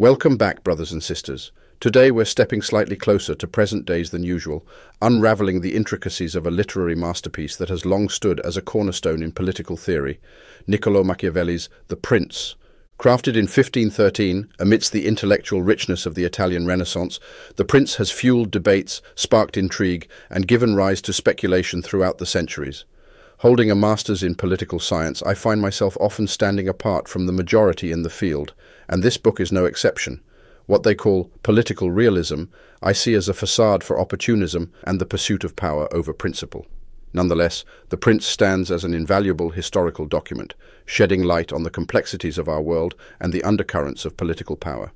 Welcome back, brothers and sisters. Today we're stepping slightly closer to present days than usual, unraveling the intricacies of a literary masterpiece that has long stood as a cornerstone in political theory, Niccolo Machiavelli's The Prince. Crafted in 1513, amidst the intellectual richness of the Italian Renaissance, The Prince has fueled debates, sparked intrigue, and given rise to speculation throughout the centuries. Holding a master's in political science, I find myself often standing apart from the majority in the field, and this book is no exception. What they call political realism, I see as a facade for opportunism and the pursuit of power over principle. Nonetheless, The Prince stands as an invaluable historical document, shedding light on the complexities of our world and the undercurrents of political power.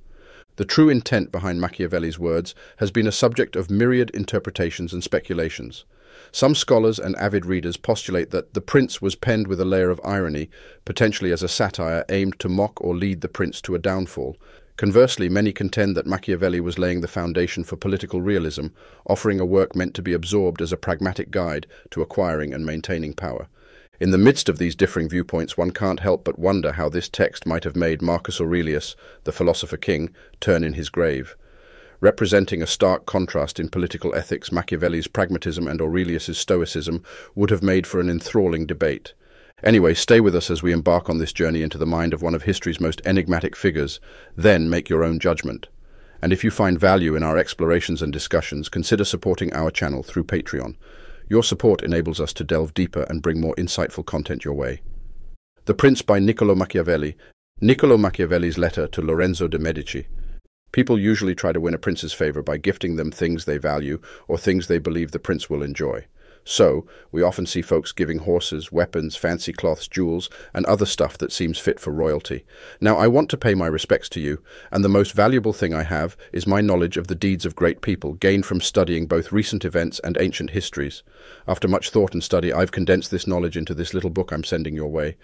The true intent behind Machiavelli's words has been a subject of myriad interpretations and speculations. Some scholars and avid readers postulate that The Prince was penned with a layer of irony, potentially as a satire aimed to mock or lead the prince to a downfall, Conversely, many contend that Machiavelli was laying the foundation for political realism, offering a work meant to be absorbed as a pragmatic guide to acquiring and maintaining power. In the midst of these differing viewpoints, one can't help but wonder how this text might have made Marcus Aurelius, the philosopher king, turn in his grave. Representing a stark contrast in political ethics, Machiavelli's pragmatism and Aurelius's stoicism would have made for an enthralling debate. Anyway, stay with us as we embark on this journey into the mind of one of history's most enigmatic figures. Then make your own judgment. And if you find value in our explorations and discussions, consider supporting our channel through Patreon. Your support enables us to delve deeper and bring more insightful content your way. The Prince by Niccolo Machiavelli. Niccolo Machiavelli's letter to Lorenzo de' Medici. People usually try to win a prince's favor by gifting them things they value or things they believe the prince will enjoy. So, we often see folks giving horses, weapons, fancy cloths, jewels, and other stuff that seems fit for royalty. Now, I want to pay my respects to you, and the most valuable thing I have is my knowledge of the deeds of great people, gained from studying both recent events and ancient histories. After much thought and study, I've condensed this knowledge into this little book I'm sending your way.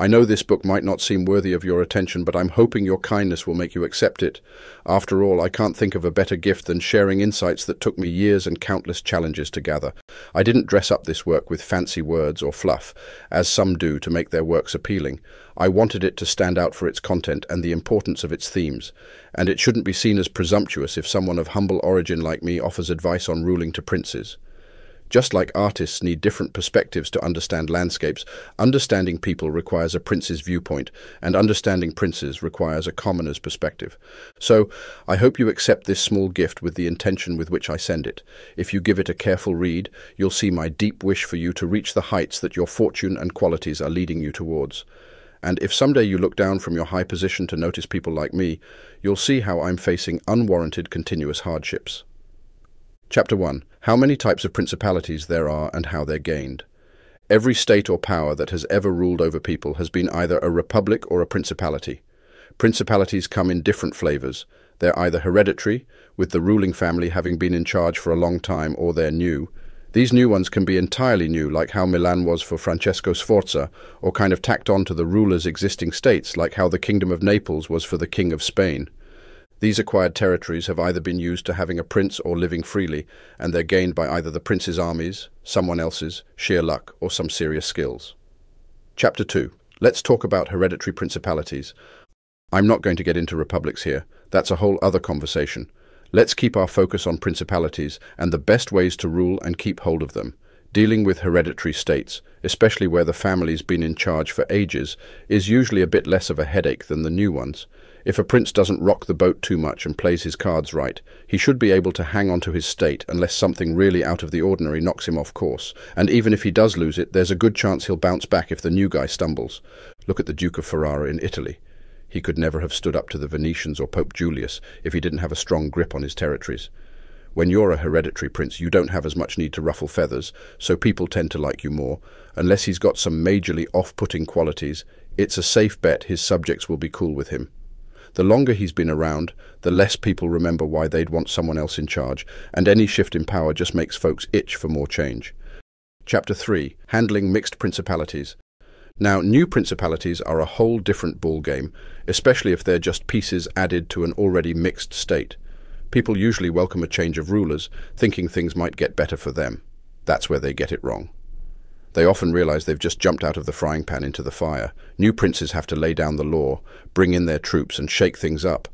I know this book might not seem worthy of your attention, but I'm hoping your kindness will make you accept it. After all, I can't think of a better gift than sharing insights that took me years and countless challenges to gather. I didn't dress up this work with fancy words or fluff, as some do to make their works appealing. I wanted it to stand out for its content and the importance of its themes, and it shouldn't be seen as presumptuous if someone of humble origin like me offers advice on ruling to princes. Just like artists need different perspectives to understand landscapes, understanding people requires a prince's viewpoint, and understanding princes requires a commoner's perspective. So, I hope you accept this small gift with the intention with which I send it. If you give it a careful read, you'll see my deep wish for you to reach the heights that your fortune and qualities are leading you towards. And if someday you look down from your high position to notice people like me, you'll see how I'm facing unwarranted continuous hardships. Chapter 1 How many types of principalities there are and how they're gained. Every state or power that has ever ruled over people has been either a republic or a principality. Principalities come in different flavors. They're either hereditary, with the ruling family having been in charge for a long time, or they're new. These new ones can be entirely new, like how Milan was for Francesco Sforza, or kind of tacked on to the ruler's existing states, like how the Kingdom of Naples was for the King of Spain. These acquired territories have either been used to having a prince or living freely, and they're gained by either the prince's armies, someone else's, sheer luck, or some serious skills. Chapter 2. Let's talk about hereditary principalities. I'm not going to get into republics here. That's a whole other conversation. Let's keep our focus on principalities and the best ways to rule and keep hold of them. Dealing with hereditary states, especially where the family's been in charge for ages, is usually a bit less of a headache than the new ones. If a prince doesn't rock the boat too much and plays his cards right, he should be able to hang on to his state unless something really out of the ordinary knocks him off course. And even if he does lose it, there's a good chance he'll bounce back if the new guy stumbles. Look at the Duke of Ferrara in Italy. He could never have stood up to the Venetians or Pope Julius if he didn't have a strong grip on his territories. When you're a hereditary prince, you don't have as much need to ruffle feathers, so people tend to like you more. Unless he's got some majorly off-putting qualities, it's a safe bet his subjects will be cool with him. The longer he's been around, the less people remember why they'd want someone else in charge, and any shift in power just makes folks itch for more change. Chapter 3 Handling Mixed Principalities. Now, new principalities are a whole different ballgame, especially if they're just pieces added to an already mixed state. People usually welcome a change of rulers, thinking things might get better for them. That's where they get it wrong. They often realize they've just jumped out of the frying pan into the fire. New princes have to lay down the law, bring in their troops, and shake things up.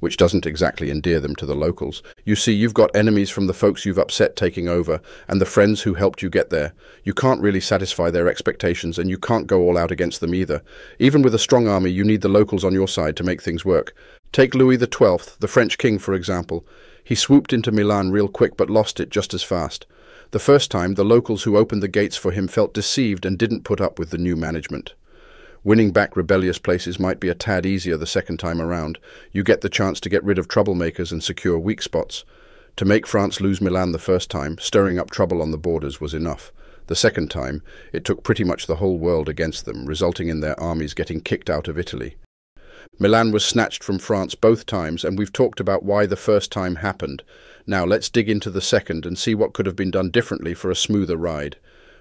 which doesn't exactly endear them to the locals. You see, you've got enemies from the folks you've upset taking over, and the friends who helped you get there. You can't really satisfy their expectations, and you can't go all out against them either. Even with a strong army, you need the locals on your side to make things work. Take Louis XII, the French king, for example. He swooped into Milan real quick but lost it just as fast. The first time, the locals who opened the gates for him felt deceived and didn't put up with the new management. Winning back rebellious places might be a tad easier the second time around. You get the chance to get rid of troublemakers and secure weak spots. To make France lose Milan the first time, stirring up trouble on the borders was enough. The second time, it took pretty much the whole world against them, resulting in their armies getting kicked out of Italy. Milan was snatched from France both times, and we've talked about why the first time happened. Now let's dig into the second and see what could have been done differently for a smoother ride.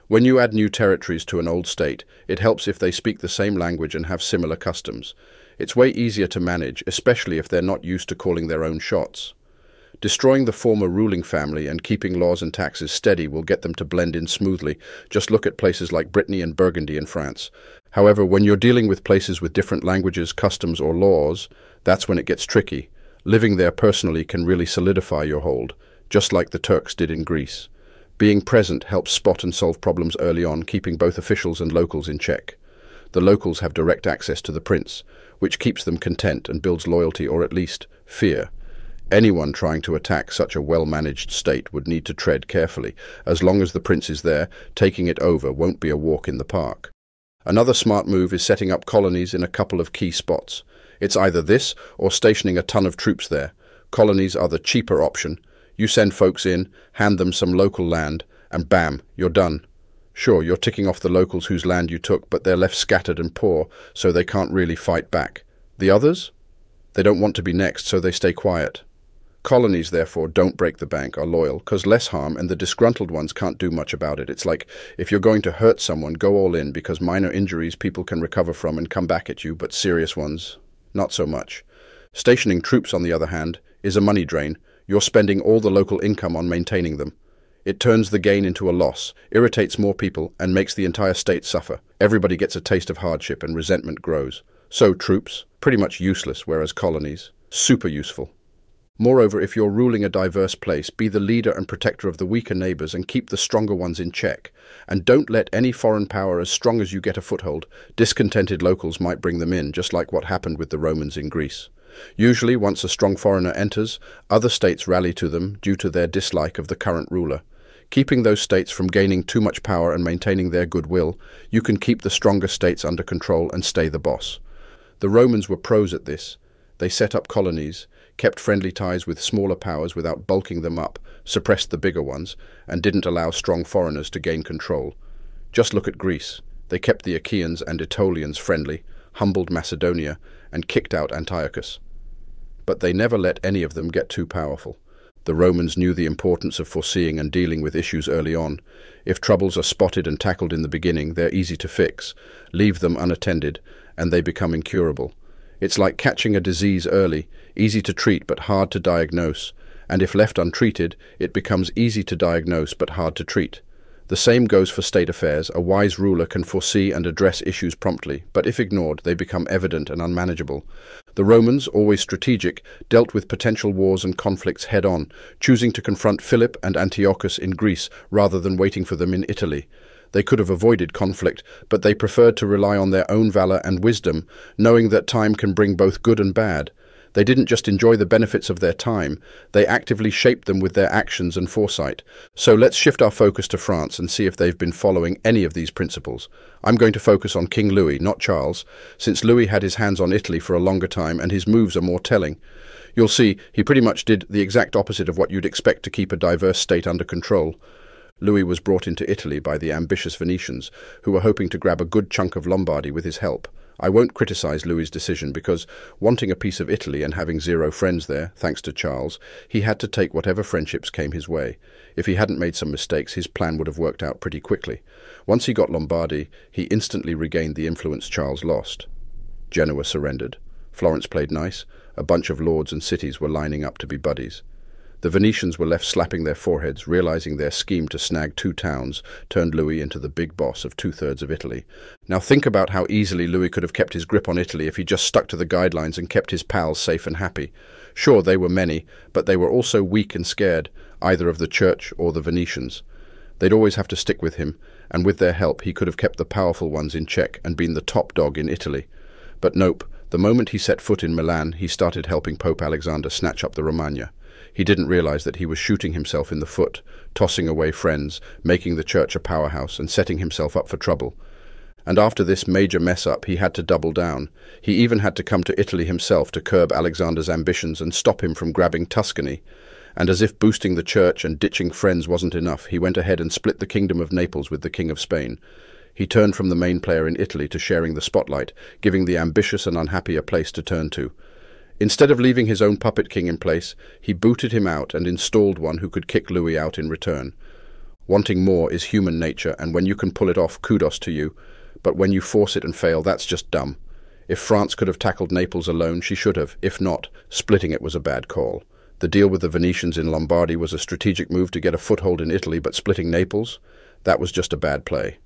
When you add new territories to an old state, it helps if they speak the same language and have similar customs. It's way easier to manage, especially if they're not used to calling their own shots. Destroying the former ruling family and keeping laws and taxes steady will get them to blend in smoothly. Just look at places like Brittany and Burgundy in France. However, when you're dealing with places with different languages, customs, or laws, that's when it gets tricky. Living there personally can really solidify your hold, just like the Turks did in Greece. Being present helps spot and solve problems early on, keeping both officials and locals in check. The locals have direct access to the prince, which keeps them content and builds loyalty or at least fear. Anyone trying to attack such a well-managed state would need to tread carefully. As long as the prince is there, taking it over won't be a walk in the park. Another smart move is setting up colonies in a couple of key spots. It's either this or stationing a ton of troops there. Colonies are the cheaper option, you send folks in, hand them some local land, and bam, you're done. Sure, you're ticking off the locals whose land you took, but they're left scattered and poor, so they can't really fight back. The others? They don't want to be next, so they stay quiet. Colonies, therefore, don't break the bank, are loyal, cause less harm, and the disgruntled ones can't do much about it. It's like, if you're going to hurt someone, go all in, because minor injuries people can recover from and come back at you, but serious ones, not so much. Stationing troops, on the other hand, is a money drain, you're spending all the local income on maintaining them. It turns the gain into a loss, irritates more people, and makes the entire state suffer. Everybody gets a taste of hardship and resentment grows. So troops, pretty much useless, whereas colonies, super useful. Moreover, if you're ruling a diverse place, be the leader and protector of the weaker neighbours and keep the stronger ones in check. And don't let any foreign power, as strong as you get a foothold, discontented locals might bring them in, just like what happened with the Romans in Greece. Usually, once a strong foreigner enters, other states rally to them due to their dislike of the current ruler. Keeping those states from gaining too much power and maintaining their goodwill, you can keep the stronger states under control and stay the boss. The Romans were pros at this. They set up colonies, kept friendly ties with smaller powers without bulking them up, suppressed the bigger ones, and didn't allow strong foreigners to gain control. Just look at Greece. They kept the Achaeans and Aetolians friendly, humbled Macedonia, and kicked out Antiochus but they never let any of them get too powerful. The Romans knew the importance of foreseeing and dealing with issues early on. If troubles are spotted and tackled in the beginning, they're easy to fix. Leave them unattended, and they become incurable. It's like catching a disease early, easy to treat but hard to diagnose, and if left untreated, it becomes easy to diagnose but hard to treat. The same goes for state affairs. A wise ruler can foresee and address issues promptly, but if ignored, they become evident and unmanageable. The Romans, always strategic, dealt with potential wars and conflicts head-on, choosing to confront Philip and Antiochus in Greece rather than waiting for them in Italy. They could have avoided conflict, but they preferred to rely on their own valour and wisdom, knowing that time can bring both good and bad. They didn't just enjoy the benefits of their time, they actively shaped them with their actions and foresight. So let's shift our focus to France and see if they've been following any of these principles. I'm going to focus on King Louis, not Charles, since Louis had his hands on Italy for a longer time and his moves are more telling. You'll see he pretty much did the exact opposite of what you'd expect to keep a diverse state under control. Louis was brought into Italy by the ambitious Venetians, who were hoping to grab a good chunk of Lombardy with his help. I won't criticise Louis's decision because, wanting a piece of Italy and having zero friends there, thanks to Charles, he had to take whatever friendships came his way. If he hadn't made some mistakes, his plan would have worked out pretty quickly. Once he got Lombardy, he instantly regained the influence Charles lost. Genoa surrendered. Florence played nice. A bunch of lords and cities were lining up to be buddies. The Venetians were left slapping their foreheads, realizing their scheme to snag two towns turned Louis into the big boss of two-thirds of Italy. Now think about how easily Louis could have kept his grip on Italy if he just stuck to the guidelines and kept his pals safe and happy. Sure, they were many, but they were also weak and scared, either of the church or the Venetians. They'd always have to stick with him, and with their help he could have kept the powerful ones in check and been the top dog in Italy. But nope, the moment he set foot in Milan, he started helping Pope Alexander snatch up the Romagna. He didn't realize that he was shooting himself in the foot, tossing away friends, making the church a powerhouse, and setting himself up for trouble. And after this major mess-up, he had to double down. He even had to come to Italy himself to curb Alexander's ambitions and stop him from grabbing Tuscany. And as if boosting the church and ditching friends wasn't enough, he went ahead and split the kingdom of Naples with the King of Spain. He turned from the main player in Italy to sharing the spotlight, giving the ambitious and unhappy a place to turn to. Instead of leaving his own puppet king in place, he booted him out and installed one who could kick Louis out in return. Wanting more is human nature, and when you can pull it off, kudos to you. But when you force it and fail, that's just dumb. If France could have tackled Naples alone, she should have. If not, splitting it was a bad call. The deal with the Venetians in Lombardy was a strategic move to get a foothold in Italy, but splitting Naples? That was just a bad play.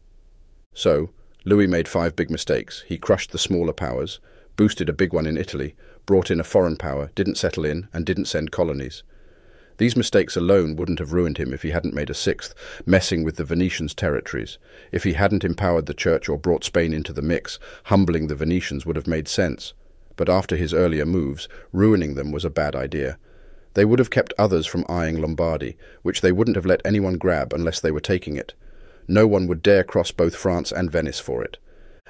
So, Louis made five big mistakes. He crushed the smaller powers, boosted a big one in Italy, brought in a foreign power, didn't settle in, and didn't send colonies. These mistakes alone wouldn't have ruined him if he hadn't made a sixth, messing with the Venetians' territories. If he hadn't empowered the church or brought Spain into the mix, humbling the Venetians would have made sense. But after his earlier moves, ruining them was a bad idea. They would have kept others from eyeing Lombardy, which they wouldn't have let anyone grab unless they were taking it. No one would dare cross both France and Venice for it.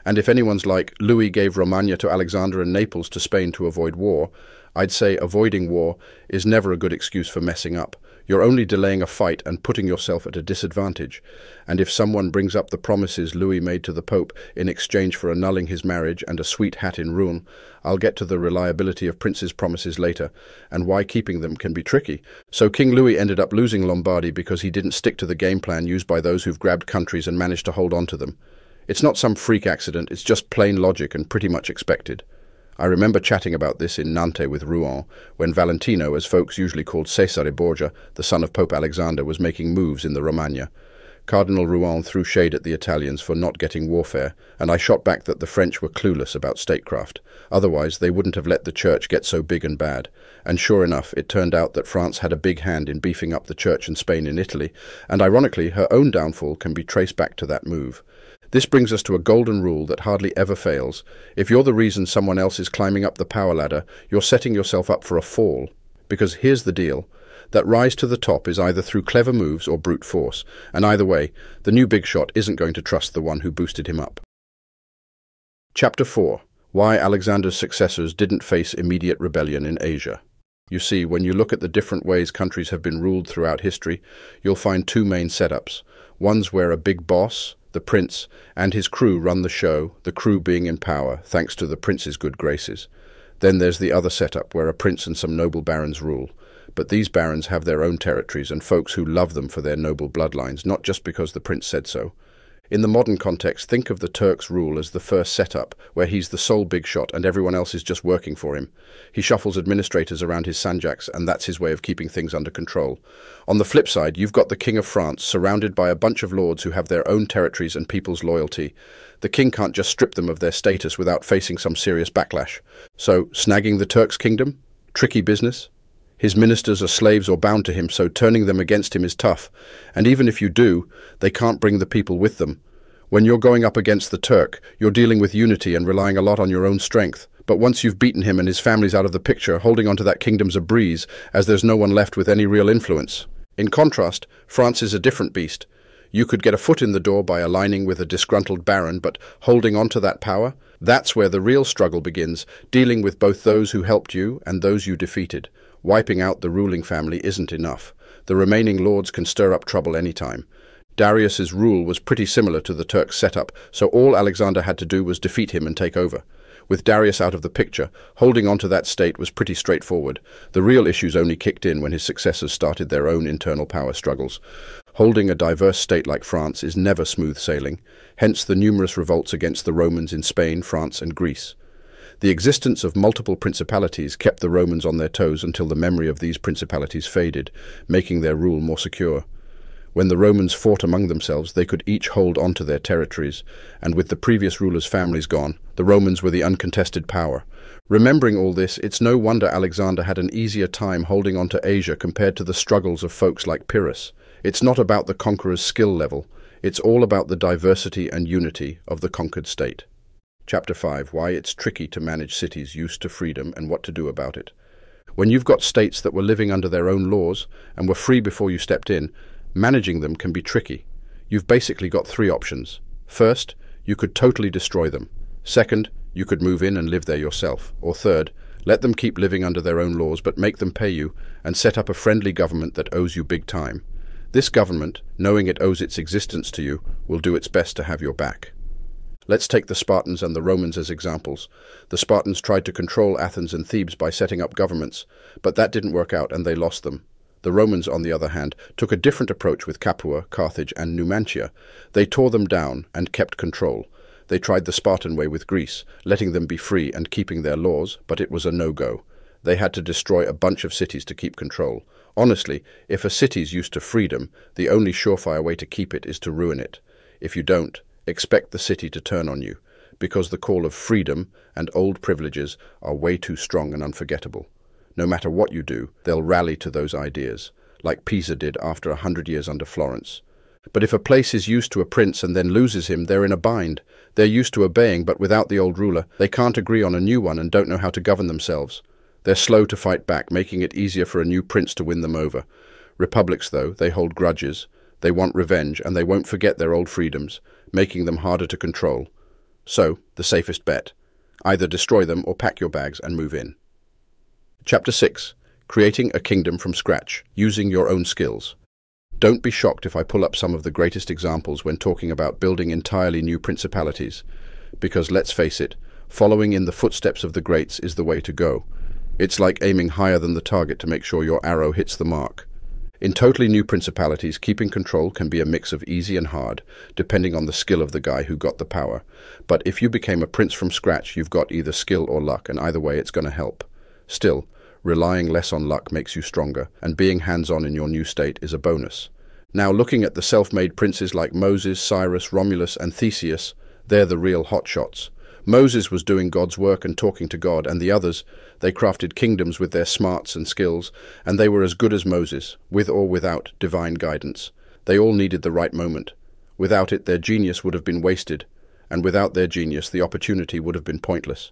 And if anyone's like, Louis gave Romagna to Alexander and Naples to Spain to avoid war, I'd say avoiding war is never a good excuse for messing up. You're only delaying a fight and putting yourself at a disadvantage. And if someone brings up the promises Louis made to the Pope in exchange for annulling his marriage and a sweet hat in Rouen, I'll get to the reliability of Prince's promises later, and why keeping them can be tricky. So King Louis ended up losing Lombardy because he didn't stick to the game plan used by those who've grabbed countries and managed to hold on to them. It's not some freak accident, it's just plain logic and pretty much expected. I remember chatting about this in Nantes with Rouen, when Valentino, as folks usually called Cesare Borgia, the son of Pope Alexander, was making moves in the Romagna. Cardinal Rouen threw shade at the Italians for not getting warfare, and I shot back that the French were clueless about statecraft. Otherwise, they wouldn't have let the church get so big and bad. And sure enough, it turned out that France had a big hand in beefing up the church and Spain in Italy, and ironically, her own downfall can be traced back to that move. This brings us to a golden rule that hardly ever fails. If you're the reason someone else is climbing up the power ladder, you're setting yourself up for a fall. Because here's the deal. That rise to the top is either through clever moves or brute force, and either way, the new big shot isn't going to trust the one who boosted him up. Chapter 4 Why Alexander's successors didn't face immediate rebellion in Asia. You see, when you look at the different ways countries have been ruled throughout history, you'll find two main setups. One's where a big boss, the prince, and his crew run the show, the crew being in power, thanks to the prince's good graces. Then there's the other setup, where a prince and some noble barons rule. But these barons have their own territories and folks who love them for their noble bloodlines, not just because the prince said so. In the modern context, think of the Turk's rule as the first setup, where he's the sole big shot and everyone else is just working for him. He shuffles administrators around his sanjaks, and that's his way of keeping things under control. On the flip side, you've got the King of France, surrounded by a bunch of lords who have their own territories and people's loyalty. The king can't just strip them of their status without facing some serious backlash. So, snagging the Turk's kingdom? Tricky business? His ministers are slaves or bound to him, so turning them against him is tough. And even if you do, they can't bring the people with them. When you're going up against the Turk, you're dealing with unity and relying a lot on your own strength. But once you've beaten him and his family's out of the picture, holding onto that kingdom's a breeze, as there's no one left with any real influence. In contrast, France is a different beast. You could get a foot in the door by aligning with a disgruntled baron, but holding on to that power, that's where the real struggle begins, dealing with both those who helped you and those you defeated. Wiping out the ruling family isn't enough. The remaining lords can stir up trouble any time. Darius's rule was pretty similar to the Turks' setup, so all Alexander had to do was defeat him and take over. With Darius out of the picture, holding on to that state was pretty straightforward. The real issues only kicked in when his successors started their own internal power struggles. Holding a diverse state like France is never smooth sailing, hence the numerous revolts against the Romans in Spain, France and Greece. The existence of multiple principalities kept the Romans on their toes until the memory of these principalities faded, making their rule more secure. When the Romans fought among themselves, they could each hold on to their territories, and with the previous rulers' families gone, the Romans were the uncontested power. Remembering all this, it's no wonder Alexander had an easier time holding on to Asia compared to the struggles of folks like Pyrrhus. It's not about the conqueror's skill level, it's all about the diversity and unity of the conquered state. Chapter 5 Why It's Tricky to Manage Cities Used to Freedom and What to Do About It. When you've got states that were living under their own laws and were free before you stepped in, managing them can be tricky. You've basically got three options. First, you could totally destroy them. Second, you could move in and live there yourself. Or third, let them keep living under their own laws but make them pay you and set up a friendly government that owes you big time. This government, knowing it owes its existence to you, will do its best to have your back. Let's take the Spartans and the Romans as examples. The Spartans tried to control Athens and Thebes by setting up governments, but that didn't work out and they lost them. The Romans, on the other hand, took a different approach with Capua, Carthage, and Numantia. They tore them down and kept control. They tried the Spartan way with Greece, letting them be free and keeping their laws, but it was a no-go. They had to destroy a bunch of cities to keep control. Honestly, if a city's used to freedom, the only surefire way to keep it is to ruin it. If you don't, expect the city to turn on you, because the call of freedom and old privileges are way too strong and unforgettable. No matter what you do, they'll rally to those ideas, like Pisa did after a hundred years under Florence. But if a place is used to a prince and then loses him, they're in a bind. They're used to obeying, but without the old ruler, they can't agree on a new one and don't know how to govern themselves. They're slow to fight back, making it easier for a new prince to win them over. Republics, though, they hold grudges. They want revenge, and they won't forget their old freedoms, making them harder to control. So, the safest bet. Either destroy them or pack your bags and move in. Chapter 6 Creating a Kingdom from Scratch, Using Your Own Skills. Don't be shocked if I pull up some of the greatest examples when talking about building entirely new principalities, because let's face it, following in the footsteps of the greats is the way to go. It's like aiming higher than the target to make sure your arrow hits the mark. In totally new principalities, keeping control can be a mix of easy and hard, depending on the skill of the guy who got the power. But if you became a prince from scratch, you've got either skill or luck, and either way it's going to help. Still, relying less on luck makes you stronger, and being hands-on in your new state is a bonus. Now looking at the self-made princes like Moses, Cyrus, Romulus and Theseus, they're the real hotshots. Moses was doing God's work and talking to God, and the others, they crafted kingdoms with their smarts and skills, and they were as good as Moses, with or without divine guidance. They all needed the right moment. Without it, their genius would have been wasted, and without their genius, the opportunity would have been pointless.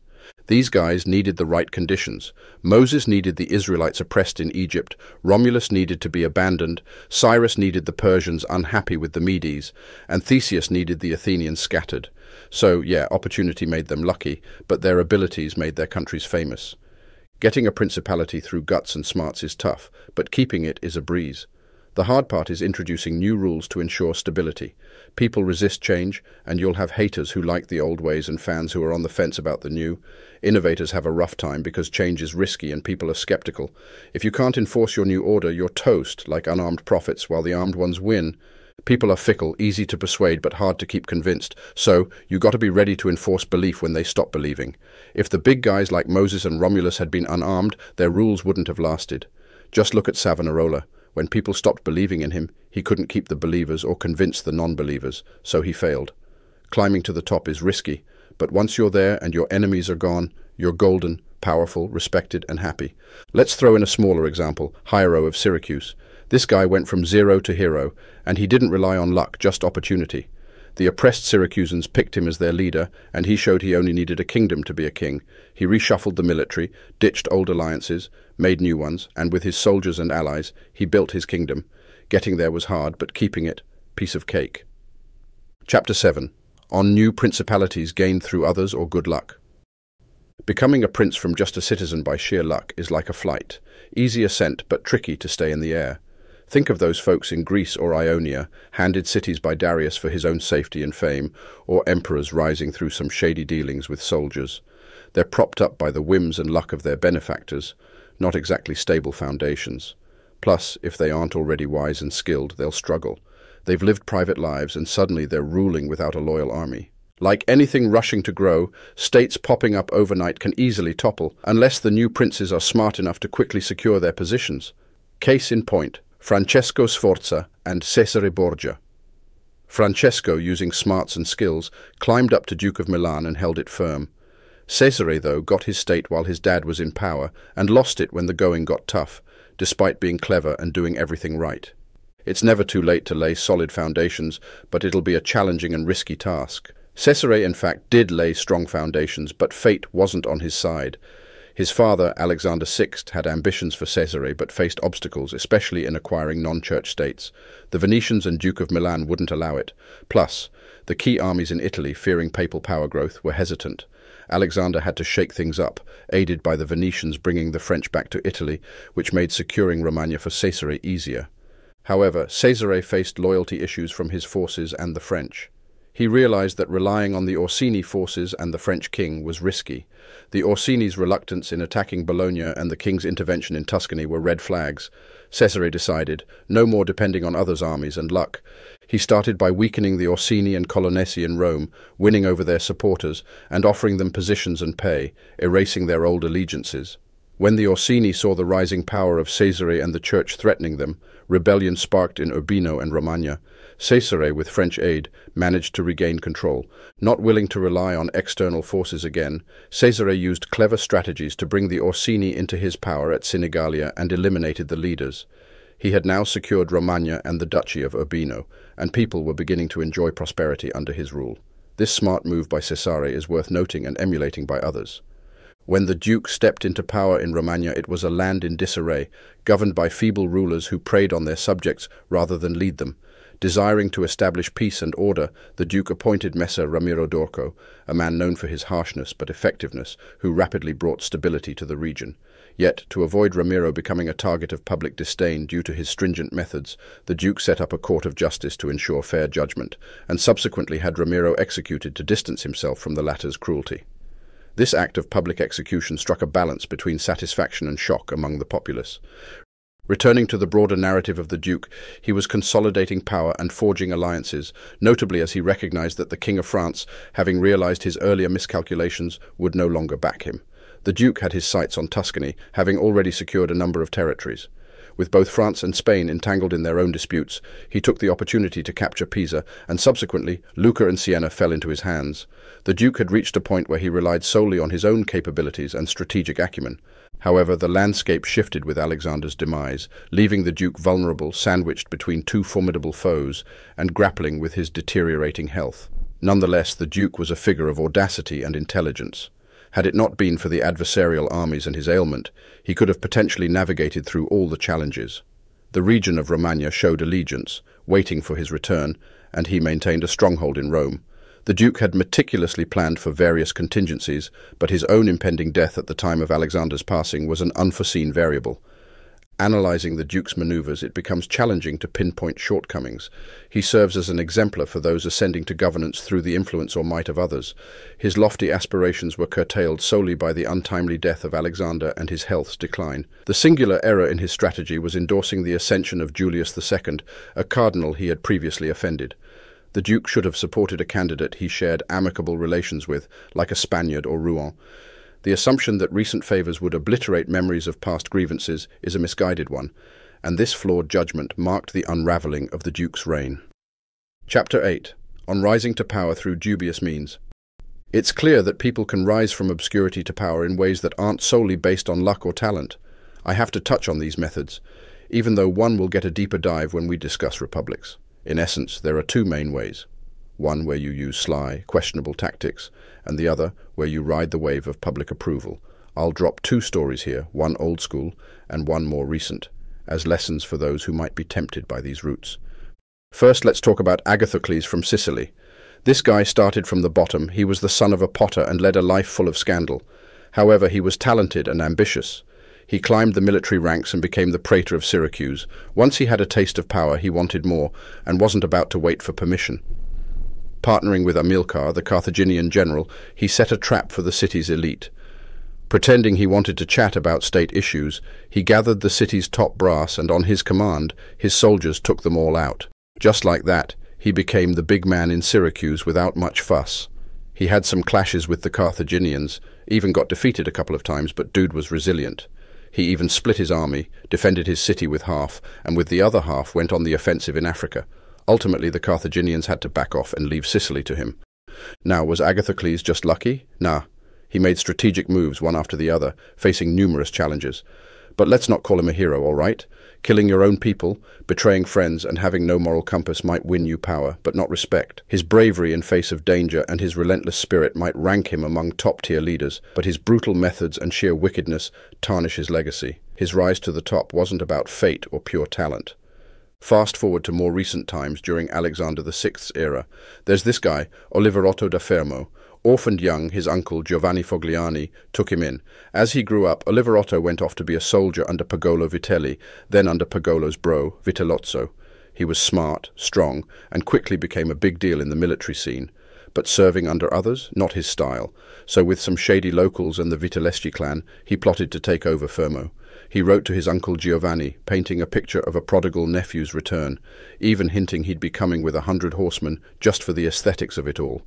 These guys needed the right conditions. Moses needed the Israelites oppressed in Egypt, Romulus needed to be abandoned, Cyrus needed the Persians unhappy with the Medes, and Theseus needed the Athenians scattered. So, yeah, opportunity made them lucky, but their abilities made their countries famous. Getting a principality through guts and smarts is tough, but keeping it is a breeze. The hard part is introducing new rules to ensure stability. People resist change, and you'll have haters who like the old ways and fans who are on the fence about the new. Innovators have a rough time because change is risky and people are skeptical. If you can't enforce your new order, you're toast, like unarmed prophets, while the armed ones win. People are fickle, easy to persuade, but hard to keep convinced. So, you got to be ready to enforce belief when they stop believing. If the big guys like Moses and Romulus had been unarmed, their rules wouldn't have lasted. Just look at Savonarola. When people stopped believing in him, he couldn't keep the believers or convince the non-believers, so he failed. Climbing to the top is risky, but once you're there and your enemies are gone, you're golden, powerful, respected, and happy. Let's throw in a smaller example, Hiero of Syracuse. This guy went from zero to hero, and he didn't rely on luck, just opportunity. The oppressed Syracusans picked him as their leader, and he showed he only needed a kingdom to be a king. He reshuffled the military, ditched old alliances, made new ones, and with his soldiers and allies, he built his kingdom. Getting there was hard, but keeping it, piece of cake. Chapter 7 On New Principalities Gained Through Others or Good Luck. Becoming a prince from just a citizen by sheer luck is like a flight. Easy ascent, but tricky to stay in the air. Think of those folks in Greece or Ionia, handed cities by Darius for his own safety and fame, or emperors rising through some shady dealings with soldiers. They're propped up by the whims and luck of their benefactors, not exactly stable foundations. Plus, if they aren't already wise and skilled, they'll struggle. They've lived private lives and suddenly they're ruling without a loyal army. Like anything rushing to grow, states popping up overnight can easily topple, unless the new princes are smart enough to quickly secure their positions. Case in point, Francesco Sforza and Cesare Borgia. Francesco, using smarts and skills, climbed up to Duke of Milan and held it firm. Cesare, though, got his state while his dad was in power and lost it when the going got tough, despite being clever and doing everything right. It's never too late to lay solid foundations, but it'll be a challenging and risky task. Cesare, in fact, did lay strong foundations, but fate wasn't on his side. His father, Alexander VI, had ambitions for Cesare but faced obstacles, especially in acquiring non-church states. The Venetians and Duke of Milan wouldn't allow it. Plus, the key armies in Italy, fearing papal power growth, were hesitant. Alexander had to shake things up, aided by the Venetians bringing the French back to Italy, which made securing Romagna for Cesare easier. However, Cesare faced loyalty issues from his forces and the French. He realized that relying on the Orsini forces and the French king was risky. The Orsini's reluctance in attacking Bologna and the king's intervention in Tuscany were red flags. Cesare decided, no more depending on others' armies and luck. He started by weakening the Orsini and Colonnesi in Rome, winning over their supporters, and offering them positions and pay, erasing their old allegiances. When the Orsini saw the rising power of Cesare and the church threatening them, rebellion sparked in Urbino and Romagna. Cesare, with French aid, managed to regain control. Not willing to rely on external forces again, Cesare used clever strategies to bring the Orsini into his power at Sinigalia and eliminated the leaders. He had now secured Romagna and the Duchy of Urbino, and people were beginning to enjoy prosperity under his rule. This smart move by Cesare is worth noting and emulating by others. When the Duke stepped into power in Romagna, it was a land in disarray, governed by feeble rulers who preyed on their subjects rather than lead them. Desiring to establish peace and order, the Duke appointed Messer Ramiro d'Orco, a man known for his harshness but effectiveness, who rapidly brought stability to the region. Yet, to avoid Ramiro becoming a target of public disdain due to his stringent methods, the Duke set up a court of justice to ensure fair judgment, and subsequently had Ramiro executed to distance himself from the latter's cruelty. This act of public execution struck a balance between satisfaction and shock among the populace. Returning to the broader narrative of the Duke, he was consolidating power and forging alliances, notably as he recognized that the King of France, having realized his earlier miscalculations, would no longer back him. The Duke had his sights on Tuscany, having already secured a number of territories. With both France and Spain entangled in their own disputes, he took the opportunity to capture Pisa, and subsequently Lucca and Siena fell into his hands. The Duke had reached a point where he relied solely on his own capabilities and strategic acumen. However, the landscape shifted with Alexander's demise, leaving the Duke vulnerable, sandwiched between two formidable foes, and grappling with his deteriorating health. Nonetheless, the Duke was a figure of audacity and intelligence. Had it not been for the adversarial armies and his ailment, he could have potentially navigated through all the challenges. The region of Romagna showed allegiance, waiting for his return, and he maintained a stronghold in Rome. The Duke had meticulously planned for various contingencies, but his own impending death at the time of Alexander's passing was an unforeseen variable. Analyzing the Duke's maneuvers, it becomes challenging to pinpoint shortcomings. He serves as an exemplar for those ascending to governance through the influence or might of others. His lofty aspirations were curtailed solely by the untimely death of Alexander and his health's decline. The singular error in his strategy was endorsing the ascension of Julius II, a cardinal he had previously offended. The Duke should have supported a candidate he shared amicable relations with, like a Spaniard or Rouen. The assumption that recent favours would obliterate memories of past grievances is a misguided one, and this flawed judgment marked the unravelling of the Duke's reign. Chapter 8 On Rising to Power Through Dubious Means It's clear that people can rise from obscurity to power in ways that aren't solely based on luck or talent. I have to touch on these methods, even though one will get a deeper dive when we discuss republics. In essence, there are two main ways. One where you use sly, questionable tactics, and the other where you ride the wave of public approval. I'll drop two stories here, one old school and one more recent, as lessons for those who might be tempted by these routes. First, let's talk about Agathocles from Sicily. This guy started from the bottom. He was the son of a potter and led a life full of scandal. However, he was talented and ambitious. He climbed the military ranks and became the praetor of Syracuse. Once he had a taste of power, he wanted more, and wasn't about to wait for permission. Partnering with Amilcar, the Carthaginian general, he set a trap for the city's elite. Pretending he wanted to chat about state issues, he gathered the city's top brass and on his command, his soldiers took them all out. Just like that, he became the big man in Syracuse without much fuss. He had some clashes with the Carthaginians, even got defeated a couple of times, but dude was resilient. He even split his army, defended his city with half, and with the other half went on the offensive in Africa. Ultimately, the Carthaginians had to back off and leave Sicily to him. Now, was Agathocles just lucky? Nah. He made strategic moves one after the other, facing numerous challenges. But let's not call him a hero, all right? Killing your own people, betraying friends, and having no moral compass might win you power, but not respect. His bravery in face of danger and his relentless spirit might rank him among top-tier leaders, but his brutal methods and sheer wickedness tarnish his legacy. His rise to the top wasn't about fate or pure talent. Fast forward to more recent times during Alexander VI's era. There's this guy, Oliverotto da Fermo. Orphaned young, his uncle, Giovanni Fogliani, took him in. As he grew up, Oliverotto went off to be a soldier under Pagolo Vitelli, then under Pagolo's bro, Vitellozzo. He was smart, strong, and quickly became a big deal in the military scene. But serving under others, not his style. So with some shady locals and the Vitelleschi clan, he plotted to take over Fermo. He wrote to his uncle Giovanni, painting a picture of a prodigal nephew's return, even hinting he'd be coming with a hundred horsemen just for the aesthetics of it all.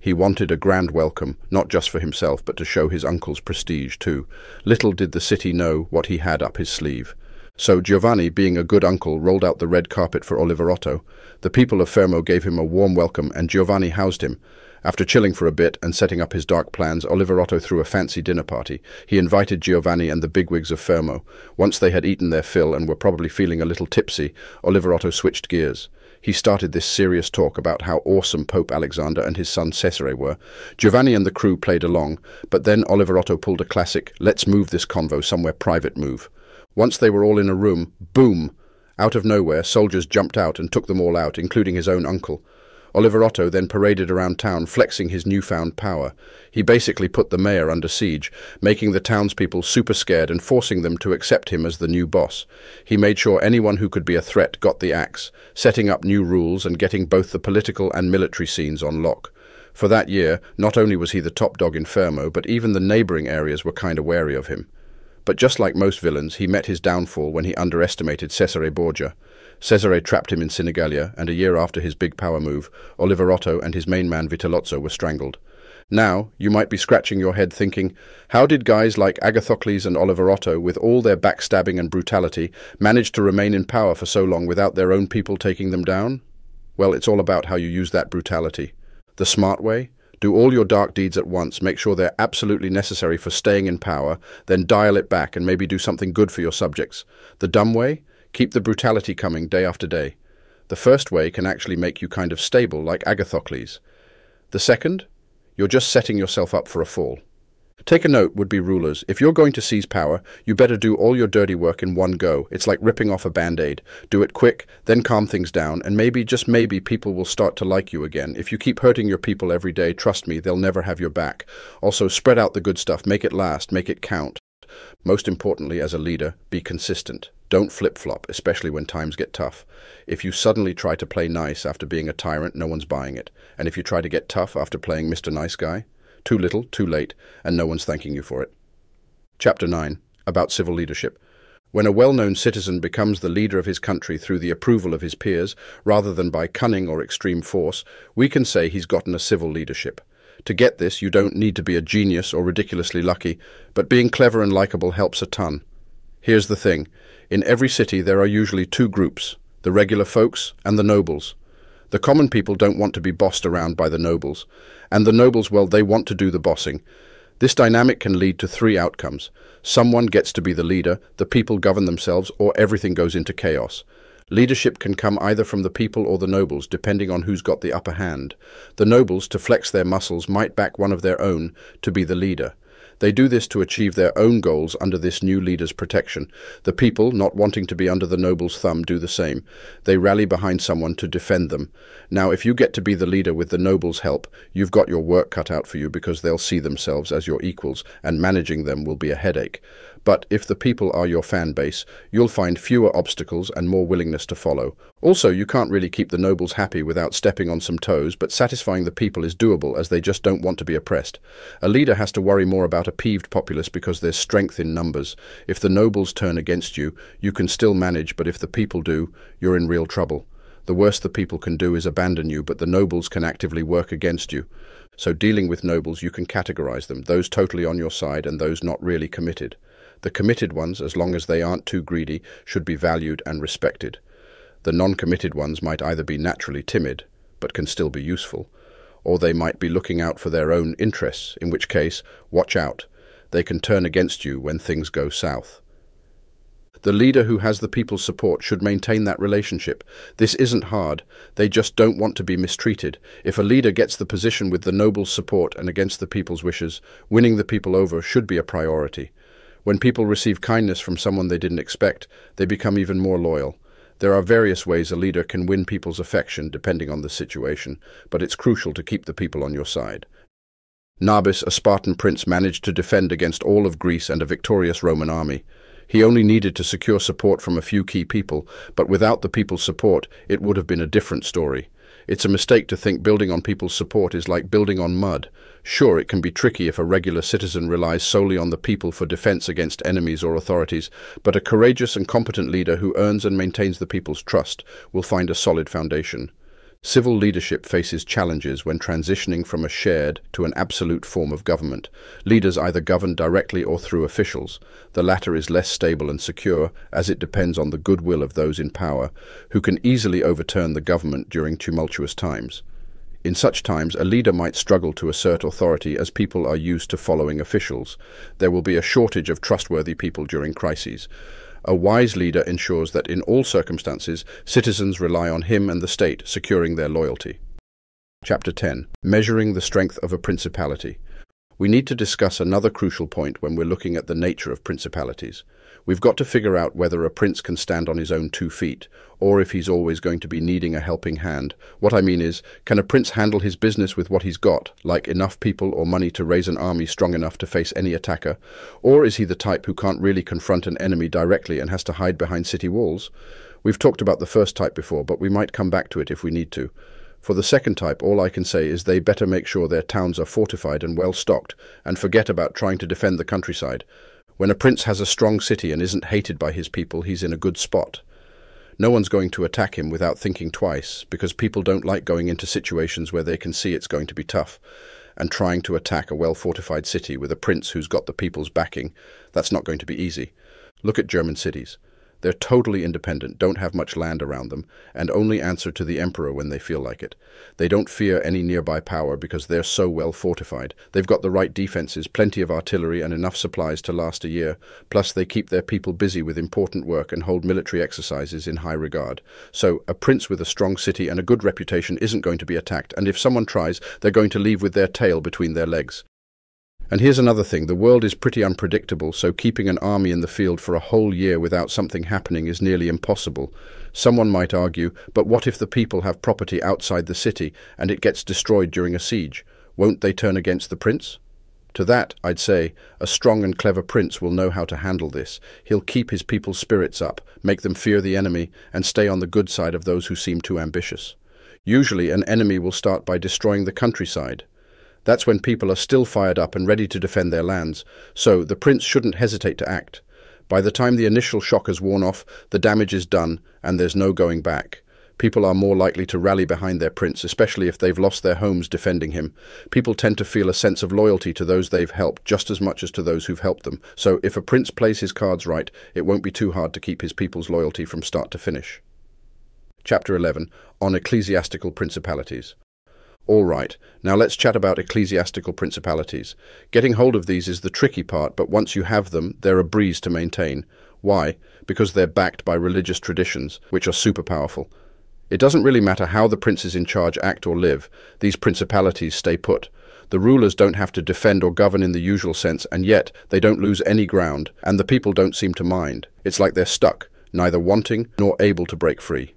He wanted a grand welcome, not just for himself, but to show his uncle's prestige too. Little did the city know what he had up his sleeve. So Giovanni, being a good uncle, rolled out the red carpet for Oliverotto. The people of Fermo gave him a warm welcome, and Giovanni housed him, after chilling for a bit and setting up his dark plans, Oliverotto threw a fancy dinner party. He invited Giovanni and the bigwigs of Fermo. Once they had eaten their fill and were probably feeling a little tipsy, Oliverotto switched gears. He started this serious talk about how awesome Pope Alexander and his son Cesare were. Giovanni and the crew played along, but then Oliverotto pulled a classic, let's move this convo somewhere private move. Once they were all in a room, boom! Out of nowhere, soldiers jumped out and took them all out, including his own uncle. Oliverotto then paraded around town flexing his newfound power. He basically put the mayor under siege, making the townspeople super scared and forcing them to accept him as the new boss. He made sure anyone who could be a threat got the axe, setting up new rules and getting both the political and military scenes on lock. For that year, not only was he the top dog in Fermo, but even the neighbouring areas were kind of wary of him. But just like most villains, he met his downfall when he underestimated Cesare Borgia. Cesare trapped him in Sinigalia, and a year after his big power move, Oliverotto and his main man Vitellozzo were strangled. Now, you might be scratching your head thinking, how did guys like Agathocles and Oliverotto, with all their backstabbing and brutality, manage to remain in power for so long without their own people taking them down? Well, it's all about how you use that brutality. The smart way? Do all your dark deeds at once, make sure they're absolutely necessary for staying in power, then dial it back and maybe do something good for your subjects. The dumb way? Keep the brutality coming day after day. The first way can actually make you kind of stable, like Agathocles. The second, you're just setting yourself up for a fall. Take a note, would-be rulers. If you're going to seize power, you better do all your dirty work in one go. It's like ripping off a band-aid. Do it quick, then calm things down, and maybe, just maybe, people will start to like you again. If you keep hurting your people every day, trust me, they'll never have your back. Also, spread out the good stuff. Make it last. Make it count. Most importantly, as a leader, be consistent. Don't flip-flop, especially when times get tough. If you suddenly try to play nice after being a tyrant, no one's buying it. And if you try to get tough after playing Mr. Nice Guy, too little, too late, and no one's thanking you for it. Chapter 9 About Civil Leadership When a well-known citizen becomes the leader of his country through the approval of his peers, rather than by cunning or extreme force, we can say he's gotten a civil leadership. To get this, you don't need to be a genius or ridiculously lucky, but being clever and likable helps a ton. Here's the thing. In every city there are usually two groups, the regular folks and the nobles. The common people don't want to be bossed around by the nobles, and the nobles, well, they want to do the bossing. This dynamic can lead to three outcomes. Someone gets to be the leader, the people govern themselves, or everything goes into chaos. Leadership can come either from the people or the nobles, depending on who's got the upper hand. The nobles, to flex their muscles, might back one of their own to be the leader. They do this to achieve their own goals under this new leader's protection. The people, not wanting to be under the noble's thumb, do the same. They rally behind someone to defend them. Now, if you get to be the leader with the noble's help, you've got your work cut out for you because they'll see themselves as your equals, and managing them will be a headache. But if the people are your fan base, you'll find fewer obstacles and more willingness to follow. Also, you can't really keep the nobles happy without stepping on some toes, but satisfying the people is doable as they just don't want to be oppressed. A leader has to worry more about a peeved populace because there's strength in numbers. If the nobles turn against you, you can still manage, but if the people do, you're in real trouble. The worst the people can do is abandon you, but the nobles can actively work against you. So dealing with nobles, you can categorize them, those totally on your side and those not really committed. The committed ones, as long as they aren't too greedy, should be valued and respected. The non-committed ones might either be naturally timid, but can still be useful, or they might be looking out for their own interests, in which case, watch out. They can turn against you when things go south. The leader who has the people's support should maintain that relationship. This isn't hard. They just don't want to be mistreated. If a leader gets the position with the noble's support and against the people's wishes, winning the people over should be a priority. When people receive kindness from someone they didn't expect, they become even more loyal. There are various ways a leader can win people's affection depending on the situation, but it's crucial to keep the people on your side. Nabis, a Spartan prince, managed to defend against all of Greece and a victorious Roman army. He only needed to secure support from a few key people, but without the people's support, it would have been a different story. It's a mistake to think building on people's support is like building on mud. Sure, it can be tricky if a regular citizen relies solely on the people for defense against enemies or authorities, but a courageous and competent leader who earns and maintains the people's trust will find a solid foundation. Civil leadership faces challenges when transitioning from a shared to an absolute form of government. Leaders either govern directly or through officials. The latter is less stable and secure, as it depends on the goodwill of those in power, who can easily overturn the government during tumultuous times. In such times, a leader might struggle to assert authority as people are used to following officials. There will be a shortage of trustworthy people during crises. A wise leader ensures that in all circumstances, citizens rely on him and the state, securing their loyalty. Chapter 10 Measuring the Strength of a Principality. We need to discuss another crucial point when we're looking at the nature of principalities. We've got to figure out whether a prince can stand on his own two feet, or if he's always going to be needing a helping hand. What I mean is, can a prince handle his business with what he's got, like enough people or money to raise an army strong enough to face any attacker? Or is he the type who can't really confront an enemy directly and has to hide behind city walls? We've talked about the first type before, but we might come back to it if we need to. For the second type, all I can say is they better make sure their towns are fortified and well stocked, and forget about trying to defend the countryside. When a prince has a strong city and isn't hated by his people, he's in a good spot. No one's going to attack him without thinking twice, because people don't like going into situations where they can see it's going to be tough. And trying to attack a well-fortified city with a prince who's got the people's backing, that's not going to be easy. Look at German cities. They're totally independent, don't have much land around them, and only answer to the emperor when they feel like it. They don't fear any nearby power because they're so well fortified. They've got the right defenses, plenty of artillery, and enough supplies to last a year. Plus, they keep their people busy with important work and hold military exercises in high regard. So, a prince with a strong city and a good reputation isn't going to be attacked, and if someone tries, they're going to leave with their tail between their legs. And here's another thing, the world is pretty unpredictable, so keeping an army in the field for a whole year without something happening is nearly impossible. Someone might argue, but what if the people have property outside the city and it gets destroyed during a siege? Won't they turn against the prince? To that, I'd say, a strong and clever prince will know how to handle this. He'll keep his people's spirits up, make them fear the enemy, and stay on the good side of those who seem too ambitious. Usually an enemy will start by destroying the countryside. That's when people are still fired up and ready to defend their lands, so the prince shouldn't hesitate to act. By the time the initial shock has worn off, the damage is done and there's no going back. People are more likely to rally behind their prince, especially if they've lost their homes defending him. People tend to feel a sense of loyalty to those they've helped just as much as to those who've helped them. So if a prince plays his cards right, it won't be too hard to keep his people's loyalty from start to finish. Chapter 11 On Ecclesiastical Principalities all right, now let's chat about ecclesiastical principalities. Getting hold of these is the tricky part, but once you have them, they're a breeze to maintain. Why? Because they're backed by religious traditions, which are super powerful. It doesn't really matter how the princes in charge act or live, these principalities stay put. The rulers don't have to defend or govern in the usual sense, and yet they don't lose any ground, and the people don't seem to mind. It's like they're stuck, neither wanting nor able to break free.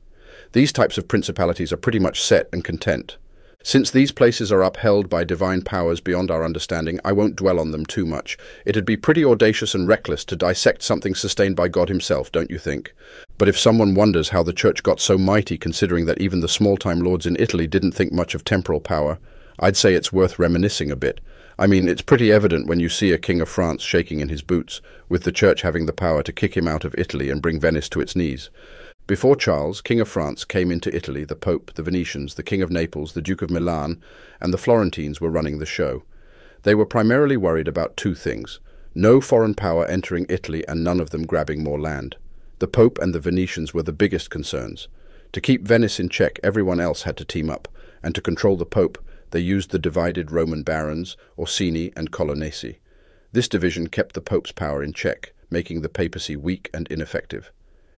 These types of principalities are pretty much set and content. Since these places are upheld by divine powers beyond our understanding, I won't dwell on them too much. It'd be pretty audacious and reckless to dissect something sustained by God himself, don't you think? But if someone wonders how the church got so mighty considering that even the small-time lords in Italy didn't think much of temporal power, I'd say it's worth reminiscing a bit. I mean, it's pretty evident when you see a king of France shaking in his boots, with the church having the power to kick him out of Italy and bring Venice to its knees. Before Charles, King of France, came into Italy, the Pope, the Venetians, the King of Naples, the Duke of Milan, and the Florentines were running the show. They were primarily worried about two things no foreign power entering Italy and none of them grabbing more land. The Pope and the Venetians were the biggest concerns. To keep Venice in check, everyone else had to team up, and to control the Pope, they used the divided Roman barons, Orsini and Colonnesi. This division kept the Pope's power in check, making the papacy weak and ineffective.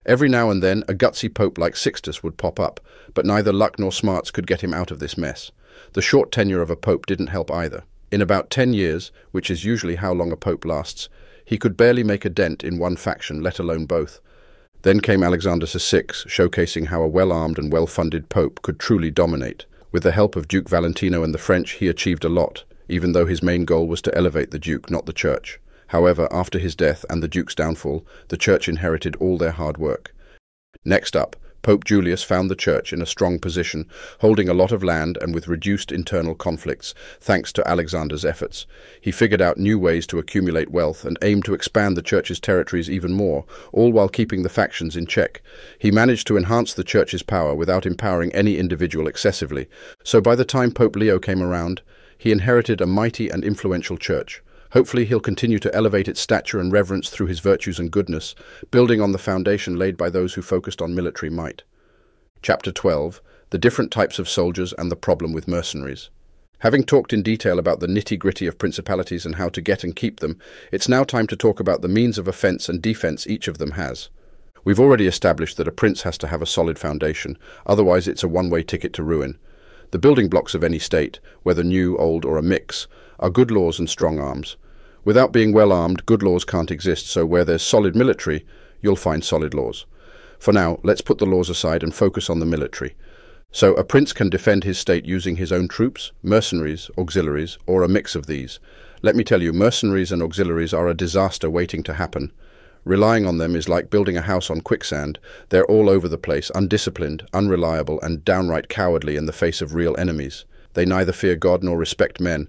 Every now and then, a gutsy pope like Sixtus would pop up, but neither luck nor smarts could get him out of this mess. The short tenure of a pope didn't help either. In about ten years, which is usually how long a pope lasts, he could barely make a dent in one faction, let alone both. Then came Alexander VI, showcasing how a well-armed and well-funded pope could truly dominate. With the help of Duke Valentino and the French, he achieved a lot, even though his main goal was to elevate the Duke, not the Church. However, after his death and the Duke's downfall, the Church inherited all their hard work. Next up, Pope Julius found the Church in a strong position, holding a lot of land and with reduced internal conflicts, thanks to Alexander's efforts. He figured out new ways to accumulate wealth and aimed to expand the Church's territories even more, all while keeping the factions in check. He managed to enhance the Church's power without empowering any individual excessively, so by the time Pope Leo came around, he inherited a mighty and influential Church. Hopefully he'll continue to elevate its stature and reverence through his virtues and goodness, building on the foundation laid by those who focused on military might. Chapter 12 The Different Types of Soldiers and the Problem with Mercenaries. Having talked in detail about the nitty-gritty of principalities and how to get and keep them, it's now time to talk about the means of offence and defence each of them has. We've already established that a prince has to have a solid foundation, otherwise it's a one-way ticket to ruin. The building blocks of any state, whether new, old or a mix, are good laws and strong arms. Without being well armed, good laws can't exist, so where there's solid military, you'll find solid laws. For now, let's put the laws aside and focus on the military. So a prince can defend his state using his own troops, mercenaries, auxiliaries, or a mix of these. Let me tell you, mercenaries and auxiliaries are a disaster waiting to happen. Relying on them is like building a house on quicksand. They're all over the place, undisciplined, unreliable, and downright cowardly in the face of real enemies. They neither fear God nor respect men,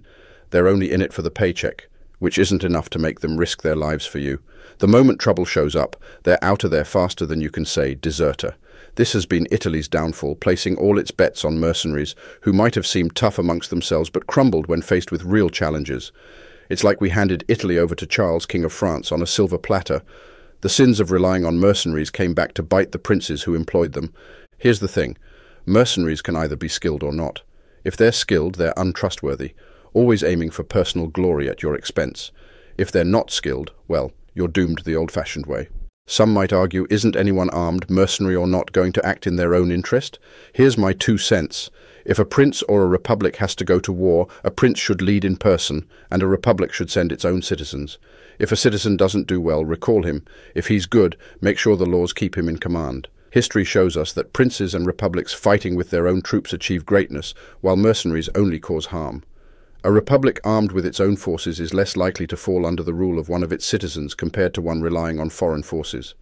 they're only in it for the paycheck, which isn't enough to make them risk their lives for you. The moment trouble shows up, they're out of there faster than you can say deserter. This has been Italy's downfall, placing all its bets on mercenaries, who might have seemed tough amongst themselves but crumbled when faced with real challenges. It's like we handed Italy over to Charles, King of France, on a silver platter. The sins of relying on mercenaries came back to bite the princes who employed them. Here's the thing. Mercenaries can either be skilled or not. If they're skilled, they're untrustworthy always aiming for personal glory at your expense. If they're not skilled, well, you're doomed the old-fashioned way. Some might argue, isn't anyone armed, mercenary or not, going to act in their own interest? Here's my two cents. If a prince or a republic has to go to war, a prince should lead in person, and a republic should send its own citizens. If a citizen doesn't do well, recall him. If he's good, make sure the laws keep him in command. History shows us that princes and republics fighting with their own troops achieve greatness, while mercenaries only cause harm. A republic armed with its own forces is less likely to fall under the rule of one of its citizens compared to one relying on foreign forces.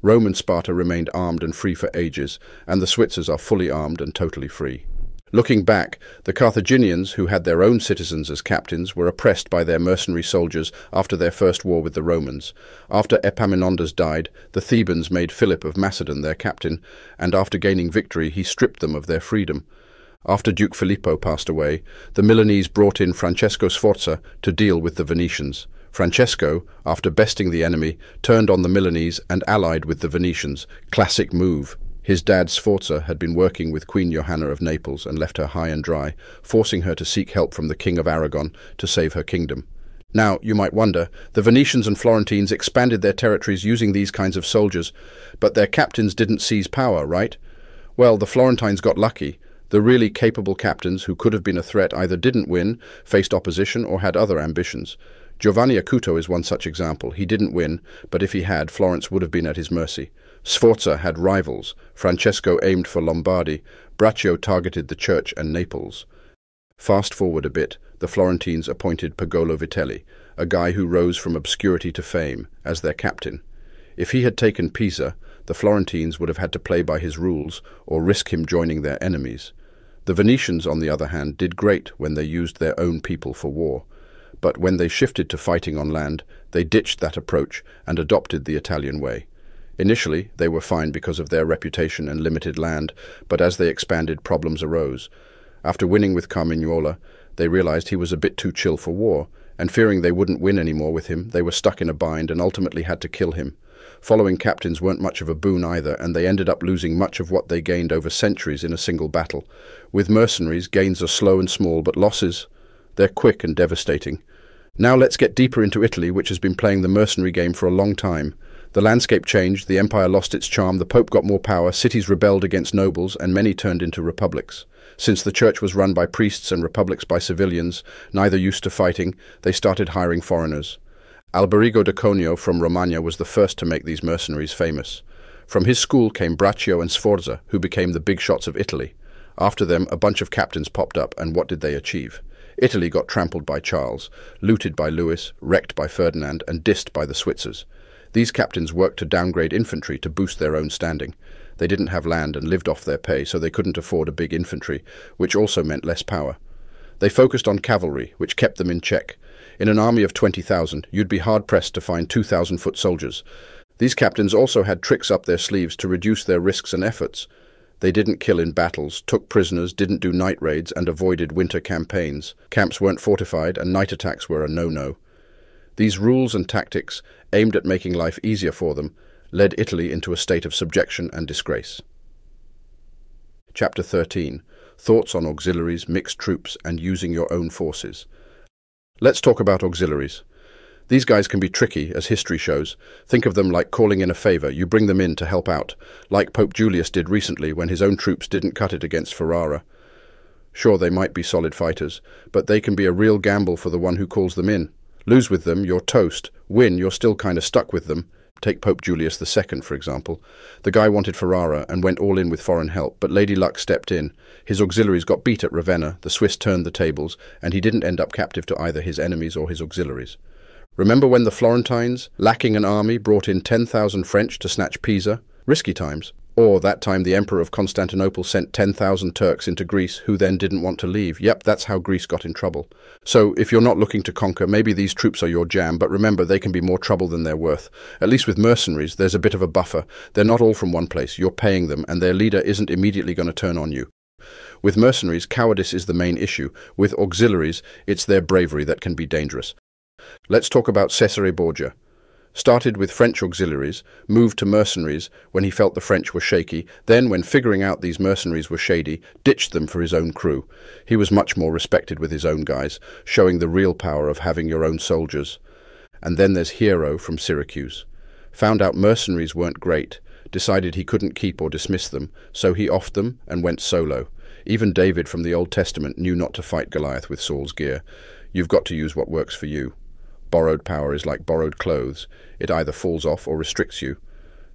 Rome and Sparta remained armed and free for ages, and the Switzers are fully armed and totally free. Looking back, the Carthaginians, who had their own citizens as captains, were oppressed by their mercenary soldiers after their first war with the Romans. After Epaminondas died, the Thebans made Philip of Macedon their captain, and after gaining victory he stripped them of their freedom. After Duke Filippo passed away, the Milanese brought in Francesco Sforza to deal with the Venetians. Francesco, after besting the enemy, turned on the Milanese and allied with the Venetians. Classic move. His dad Sforza had been working with Queen Johanna of Naples and left her high and dry, forcing her to seek help from the King of Aragon to save her kingdom. Now, you might wonder, the Venetians and Florentines expanded their territories using these kinds of soldiers, but their captains didn't seize power, right? Well, the Florentines got lucky. The really capable captains who could have been a threat either didn't win, faced opposition, or had other ambitions. Giovanni Acuto is one such example. He didn't win, but if he had, Florence would have been at his mercy. Sforza had rivals. Francesco aimed for Lombardy. Braccio targeted the church and Naples. Fast forward a bit, the Florentines appointed Pagolo Vitelli, a guy who rose from obscurity to fame, as their captain. If he had taken Pisa, the Florentines would have had to play by his rules or risk him joining their enemies. The Venetians, on the other hand, did great when they used their own people for war. but when they shifted to fighting on land, they ditched that approach and adopted the Italian way. Initially, they were fine because of their reputation and limited land, but as they expanded, problems arose. After winning with Carmignola, they realized he was a bit too chill for war, and fearing they wouldn't win anymore with him, they were stuck in a bind and ultimately had to kill him. Following captains weren't much of a boon either, and they ended up losing much of what they gained over centuries in a single battle. With mercenaries, gains are slow and small, but losses, they're quick and devastating. Now let's get deeper into Italy, which has been playing the mercenary game for a long time. The landscape changed, the empire lost its charm, the pope got more power, cities rebelled against nobles, and many turned into republics. Since the church was run by priests and republics by civilians, neither used to fighting, they started hiring foreigners. Alberigo de Conio from Romagna was the first to make these mercenaries famous. From his school came Braccio and Sforza, who became the big shots of Italy. After them, a bunch of captains popped up, and what did they achieve? Italy got trampled by Charles, looted by Louis, wrecked by Ferdinand, and dissed by the Switzers. These captains worked to downgrade infantry to boost their own standing. They didn't have land and lived off their pay, so they couldn't afford a big infantry, which also meant less power. They focused on cavalry, which kept them in check, in an army of 20,000, you'd be hard-pressed to find 2,000 foot soldiers. These captains also had tricks up their sleeves to reduce their risks and efforts. They didn't kill in battles, took prisoners, didn't do night raids, and avoided winter campaigns. Camps weren't fortified, and night attacks were a no-no. These rules and tactics, aimed at making life easier for them, led Italy into a state of subjection and disgrace. Chapter 13 Thoughts on Auxiliaries, Mixed Troops, and Using Your Own Forces. Let's talk about auxiliaries. These guys can be tricky, as history shows. Think of them like calling in a favour. You bring them in to help out, like Pope Julius did recently when his own troops didn't cut it against Ferrara. Sure, they might be solid fighters, but they can be a real gamble for the one who calls them in. Lose with them, you're toast. Win, you're still kind of stuck with them. Take Pope Julius II, for example. The guy wanted Ferrara and went all in with foreign help, but Lady Luck stepped in. His auxiliaries got beat at Ravenna, the Swiss turned the tables, and he didn't end up captive to either his enemies or his auxiliaries. Remember when the Florentines, lacking an army, brought in 10,000 French to snatch Pisa? Risky times. Or that time the Emperor of Constantinople sent 10,000 Turks into Greece who then didn't want to leave. Yep, that's how Greece got in trouble. So if you're not looking to conquer, maybe these troops are your jam, but remember they can be more trouble than they're worth. At least with mercenaries, there's a bit of a buffer. They're not all from one place. You're paying them, and their leader isn't immediately going to turn on you. With mercenaries, cowardice is the main issue. With auxiliaries, it's their bravery that can be dangerous. Let's talk about Cesare Borgia started with French auxiliaries, moved to mercenaries when he felt the French were shaky, then, when figuring out these mercenaries were shady, ditched them for his own crew. He was much more respected with his own guys, showing the real power of having your own soldiers. And then there's Hiero from Syracuse. Found out mercenaries weren't great, decided he couldn't keep or dismiss them, so he offed them and went solo. Even David from the Old Testament knew not to fight Goliath with Saul's gear. You've got to use what works for you. Borrowed power is like borrowed clothes. It either falls off or restricts you.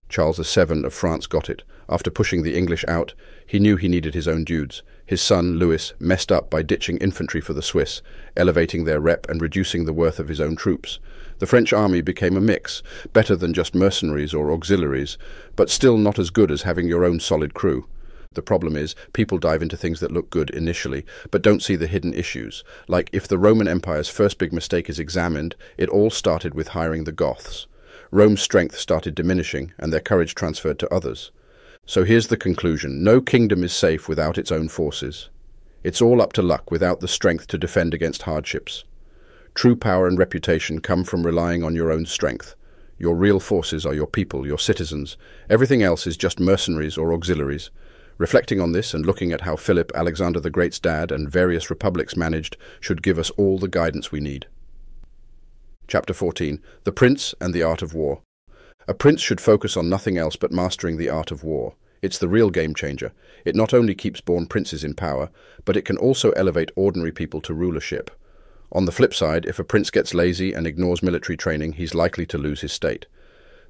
Charles VII of France got it. After pushing the English out, he knew he needed his own dudes. His son, Louis, messed up by ditching infantry for the Swiss, elevating their rep and reducing the worth of his own troops. The French army became a mix, better than just mercenaries or auxiliaries, but still not as good as having your own solid crew. The problem is, people dive into things that look good initially, but don't see the hidden issues. Like, if the Roman Empire's first big mistake is examined, it all started with hiring the Goths. Rome's strength started diminishing, and their courage transferred to others. So here's the conclusion. No kingdom is safe without its own forces. It's all up to luck without the strength to defend against hardships. True power and reputation come from relying on your own strength. Your real forces are your people, your citizens. Everything else is just mercenaries or auxiliaries. Reflecting on this and looking at how Philip, Alexander the Great's dad, and various republics managed should give us all the guidance we need. Chapter 14 The Prince and the Art of War. A prince should focus on nothing else but mastering the art of war. It's the real game changer. It not only keeps born princes in power, but it can also elevate ordinary people to rulership. On the flip side, if a prince gets lazy and ignores military training, he's likely to lose his state.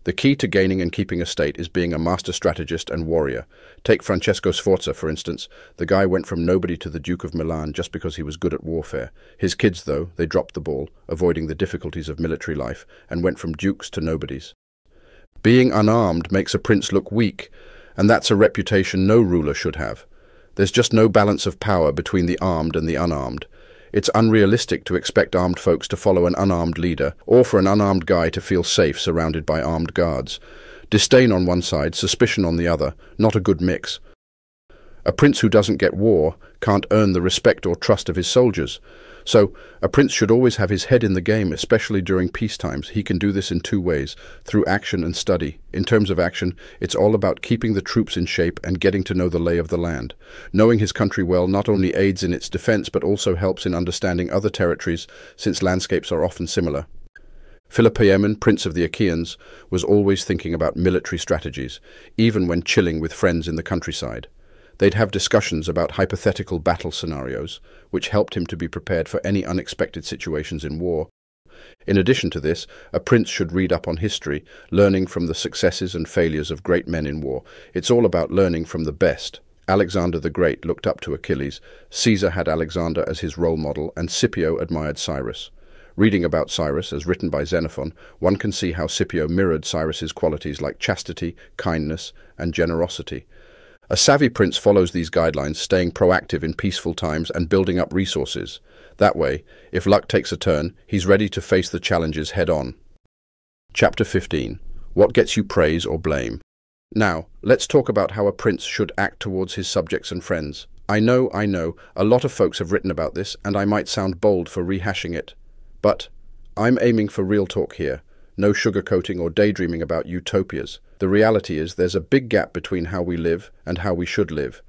The key to gaining and keeping a state is being a master strategist and warrior. Take Francesco Sforza, for instance. The guy went from nobody to the Duke of Milan just because he was good at warfare. His kids, though, they dropped the ball, avoiding the difficulties of military life, and went from dukes to nobodies. Being unarmed makes a prince look weak, and that's a reputation no ruler should have. There's just no balance of power between the armed and the unarmed. It's unrealistic to expect armed folks to follow an unarmed leader, or for an unarmed guy to feel safe surrounded by armed guards. Disdain on one side, suspicion on the other, not a good mix. A prince who doesn't get war can't earn the respect or trust of his soldiers. So, a prince should always have his head in the game, especially during peace times. He can do this in two ways, through action and study. In terms of action, it's all about keeping the troops in shape and getting to know the lay of the land. Knowing his country well not only aids in its defense but also helps in understanding other territories, since landscapes are often similar. Philopoemen, prince of the Achaeans, was always thinking about military strategies, even when chilling with friends in the countryside. They'd have discussions about hypothetical battle scenarios, which helped him to be prepared for any unexpected situations in war. In addition to this, a prince should read up on history, learning from the successes and failures of great men in war. It's all about learning from the best. Alexander the Great looked up to Achilles, Caesar had Alexander as his role model, and Scipio admired Cyrus. Reading about Cyrus, as written by Xenophon, one can see how Scipio mirrored Cyrus's qualities like chastity, kindness, and generosity. A savvy prince follows these guidelines, staying proactive in peaceful times and building up resources. That way, if luck takes a turn, he's ready to face the challenges head on. Chapter 15 What Gets You Praise or Blame? Now, let's talk about how a prince should act towards his subjects and friends. I know, I know, a lot of folks have written about this, and I might sound bold for rehashing it. But I'm aiming for real talk here, no sugarcoating or daydreaming about utopias. The reality is there's a big gap between how we live and how we should live.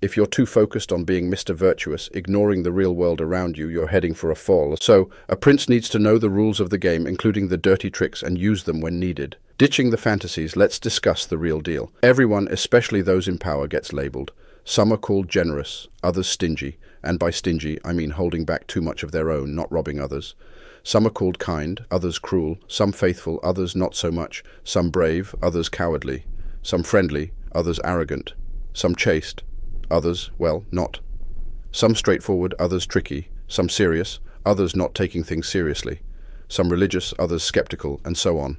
If you're too focused on being Mr. Virtuous, ignoring the real world around you, you're heading for a fall. So, a prince needs to know the rules of the game, including the dirty tricks, and use them when needed. Ditching the fantasies, let's discuss the real deal. Everyone, especially those in power, gets labelled. Some are called generous, others stingy, and by stingy I mean holding back too much of their own, not robbing others. Some are called kind, others cruel, some faithful, others not so much, some brave, others cowardly, some friendly, others arrogant, some chaste, others, well, not. Some straightforward, others tricky, some serious, others not taking things seriously, some religious, others skeptical, and so on.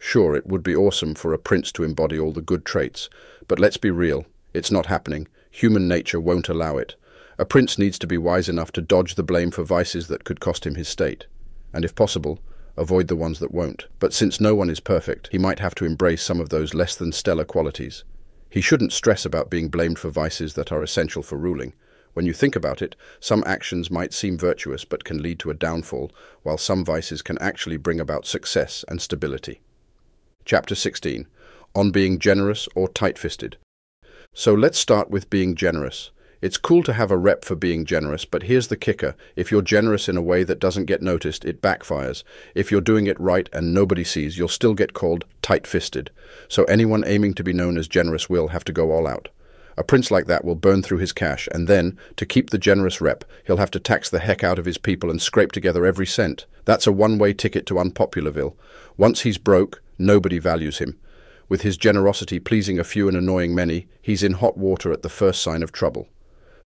Sure, it would be awesome for a prince to embody all the good traits, but let's be real, it's not happening. Human nature won't allow it. A prince needs to be wise enough to dodge the blame for vices that could cost him his state and if possible, avoid the ones that won't. But since no one is perfect, he might have to embrace some of those less than stellar qualities. He shouldn't stress about being blamed for vices that are essential for ruling. When you think about it, some actions might seem virtuous but can lead to a downfall, while some vices can actually bring about success and stability. Chapter 16 On Being Generous or Tight-Fisted. So let's start with being generous. It's cool to have a rep for being generous, but here's the kicker. If you're generous in a way that doesn't get noticed, it backfires. If you're doing it right and nobody sees, you'll still get called tight-fisted. So anyone aiming to be known as generous will have to go all out. A prince like that will burn through his cash, and then, to keep the generous rep, he'll have to tax the heck out of his people and scrape together every cent. That's a one-way ticket to Unpopularville. Once he's broke, nobody values him. With his generosity pleasing a few and annoying many, he's in hot water at the first sign of trouble.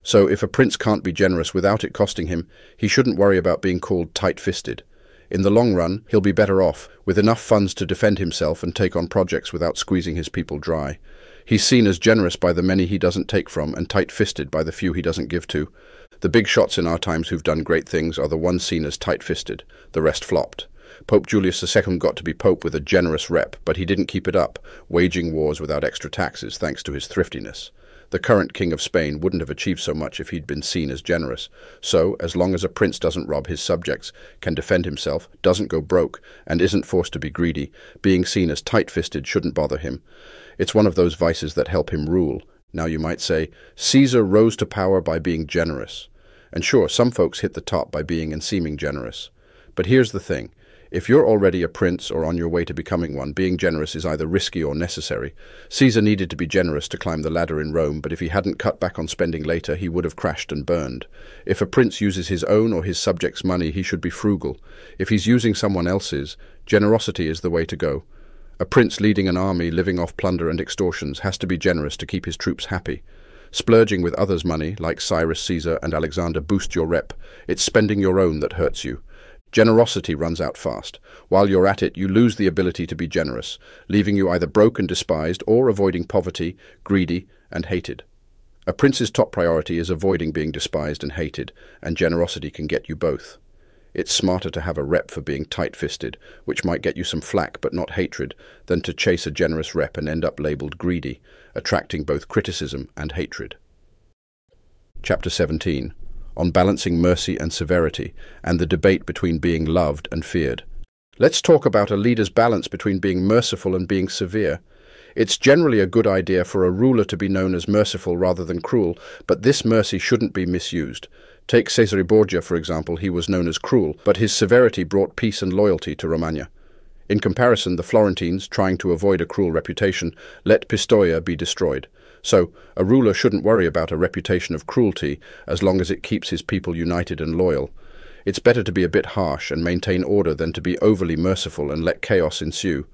So if a prince can't be generous without it costing him, he shouldn't worry about being called tight-fisted. In the long run, he'll be better off, with enough funds to defend himself and take on projects without squeezing his people dry. He's seen as generous by the many he doesn't take from and tight-fisted by the few he doesn't give to. The big shots in our times who've done great things are the ones seen as tight-fisted. The rest flopped. Pope Julius II got to be pope with a generous rep, but he didn't keep it up, waging wars without extra taxes thanks to his thriftiness. The current King of Spain wouldn't have achieved so much if he'd been seen as generous. So, as long as a prince doesn't rob his subjects, can defend himself, doesn't go broke, and isn't forced to be greedy, being seen as tight-fisted shouldn't bother him. It's one of those vices that help him rule. Now you might say, Caesar rose to power by being generous. And sure, some folks hit the top by being and seeming generous. But here's the thing. If you're already a prince or on your way to becoming one, being generous is either risky or necessary. Caesar needed to be generous to climb the ladder in Rome, but if he hadn't cut back on spending later, he would have crashed and burned. If a prince uses his own or his subjects' money, he should be frugal. If he's using someone else's, generosity is the way to go. A prince leading an army living off plunder and extortions has to be generous to keep his troops happy. Splurging with others' money, like Cyrus, Caesar, and Alexander, boosts your rep. It's spending your own that hurts you. Generosity runs out fast. While you're at it, you lose the ability to be generous, leaving you either broke and despised or avoiding poverty, greedy, and hated. A prince's top priority is avoiding being despised and hated, and generosity can get you both. It's smarter to have a rep for being tight-fisted, which might get you some flack but not hatred, than to chase a generous rep and end up labelled greedy, attracting both criticism and hatred. Chapter 17 On Balancing Mercy and Severity, and the debate between being loved and feared. Let's talk about a leader's balance between being merciful and being severe. It's generally a good idea for a ruler to be known as merciful rather than cruel, but this mercy shouldn't be misused. Take Cesare Borgia, for example, he was known as cruel, but his severity brought peace and loyalty to Romagna. In comparison, the Florentines, trying to avoid a cruel reputation, let Pistoia be destroyed. So, a ruler shouldn't worry about a reputation of cruelty as long as it keeps his people united and loyal. It's better to be a bit harsh and maintain order than to be overly merciful and let chaos ensue.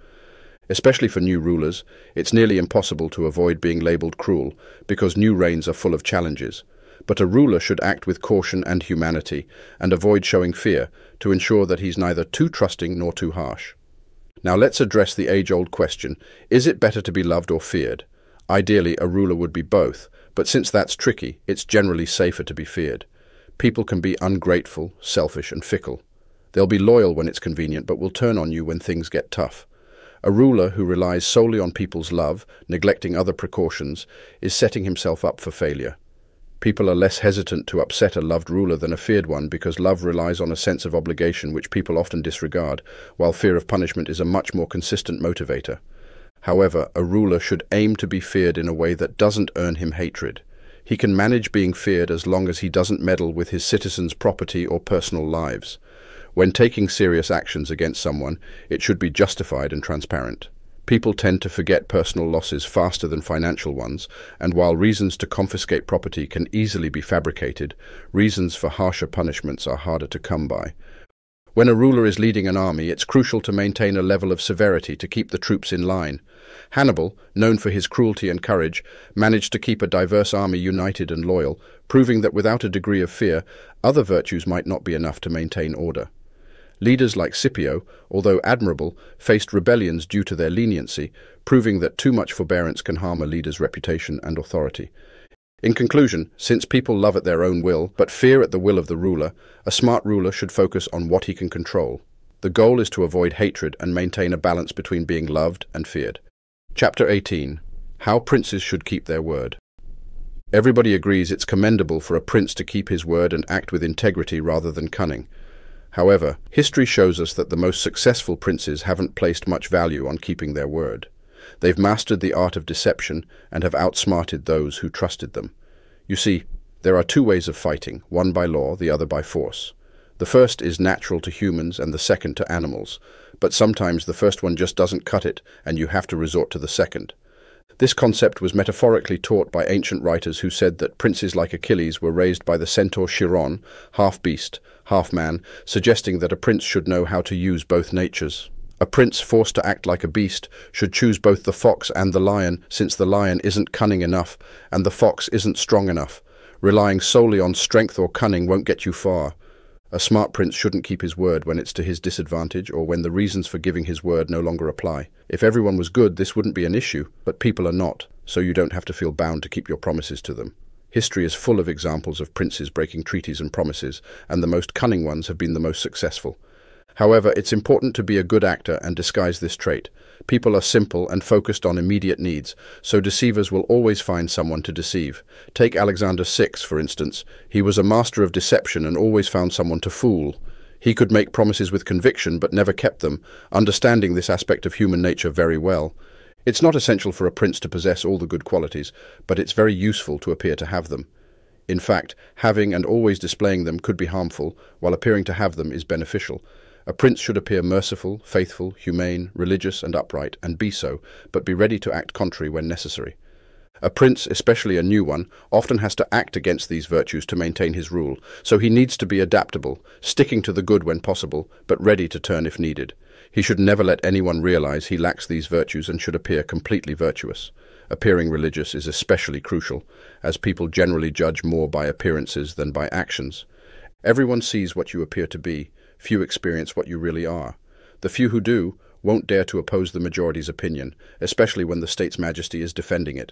Especially for new rulers, it's nearly impossible to avoid being labelled cruel, because new reigns are full of challenges but a ruler should act with caution and humanity, and avoid showing fear, to ensure that he's neither too trusting nor too harsh. Now let's address the age-old question, is it better to be loved or feared? Ideally, a ruler would be both, but since that's tricky, it's generally safer to be feared. People can be ungrateful, selfish and fickle. They'll be loyal when it's convenient, but will turn on you when things get tough. A ruler who relies solely on people's love, neglecting other precautions, is setting himself up for failure. People are less hesitant to upset a loved ruler than a feared one because love relies on a sense of obligation which people often disregard, while fear of punishment is a much more consistent motivator. However, a ruler should aim to be feared in a way that doesn't earn him hatred. He can manage being feared as long as he doesn't meddle with his citizens' property or personal lives. When taking serious actions against someone, it should be justified and transparent. People tend to forget personal losses faster than financial ones, and while reasons to confiscate property can easily be fabricated, reasons for harsher punishments are harder to come by. When a ruler is leading an army, it's crucial to maintain a level of severity to keep the troops in line. Hannibal, known for his cruelty and courage, managed to keep a diverse army united and loyal, proving that without a degree of fear, other virtues might not be enough to maintain order. Leaders like Scipio, although admirable, faced rebellions due to their leniency, proving that too much forbearance can harm a leader's reputation and authority. In conclusion, since people love at their own will, but fear at the will of the ruler, a smart ruler should focus on what he can control. The goal is to avoid hatred and maintain a balance between being loved and feared. Chapter 18 How Princes Should Keep Their Word Everybody agrees it's commendable for a prince to keep his word and act with integrity rather than cunning. However, history shows us that the most successful princes haven't placed much value on keeping their word. They've mastered the art of deception and have outsmarted those who trusted them. You see, there are two ways of fighting, one by law, the other by force. The first is natural to humans and the second to animals, but sometimes the first one just doesn't cut it and you have to resort to the second. This concept was metaphorically taught by ancient writers who said that princes like Achilles were raised by the centaur Chiron, half beast, half man, suggesting that a prince should know how to use both natures. A prince forced to act like a beast should choose both the fox and the lion, since the lion isn't cunning enough and the fox isn't strong enough. Relying solely on strength or cunning won't get you far. A smart prince shouldn't keep his word when it's to his disadvantage or when the reasons for giving his word no longer apply. If everyone was good, this wouldn't be an issue, but people are not, so you don't have to feel bound to keep your promises to them. History is full of examples of princes breaking treaties and promises, and the most cunning ones have been the most successful. However, it's important to be a good actor and disguise this trait. People are simple and focused on immediate needs, so deceivers will always find someone to deceive. Take Alexander VI, for instance. He was a master of deception and always found someone to fool. He could make promises with conviction but never kept them, understanding this aspect of human nature very well. It's not essential for a prince to possess all the good qualities, but it's very useful to appear to have them. In fact, having and always displaying them could be harmful, while appearing to have them is beneficial. A prince should appear merciful, faithful, humane, religious, and upright, and be so, but be ready to act contrary when necessary. A prince, especially a new one, often has to act against these virtues to maintain his rule, so he needs to be adaptable, sticking to the good when possible, but ready to turn if needed. He should never let anyone realize he lacks these virtues and should appear completely virtuous. Appearing religious is especially crucial, as people generally judge more by appearances than by actions. Everyone sees what you appear to be, Few experience what you really are. The few who do won't dare to oppose the majority's opinion, especially when the state's majesty is defending it.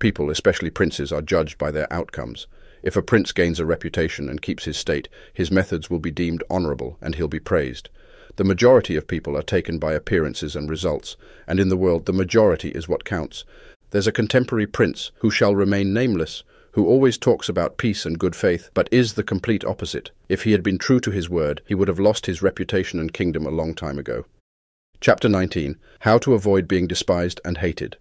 People, especially princes, are judged by their outcomes. If a prince gains a reputation and keeps his state, his methods will be deemed honourable and he'll be praised. The majority of people are taken by appearances and results, and in the world the majority is what counts. There's a contemporary prince who shall remain nameless, who always talks about peace and good faith, but is the complete opposite. If he had been true to his word, he would have lost his reputation and kingdom a long time ago. Chapter 19 How to Avoid Being Despised and Hated.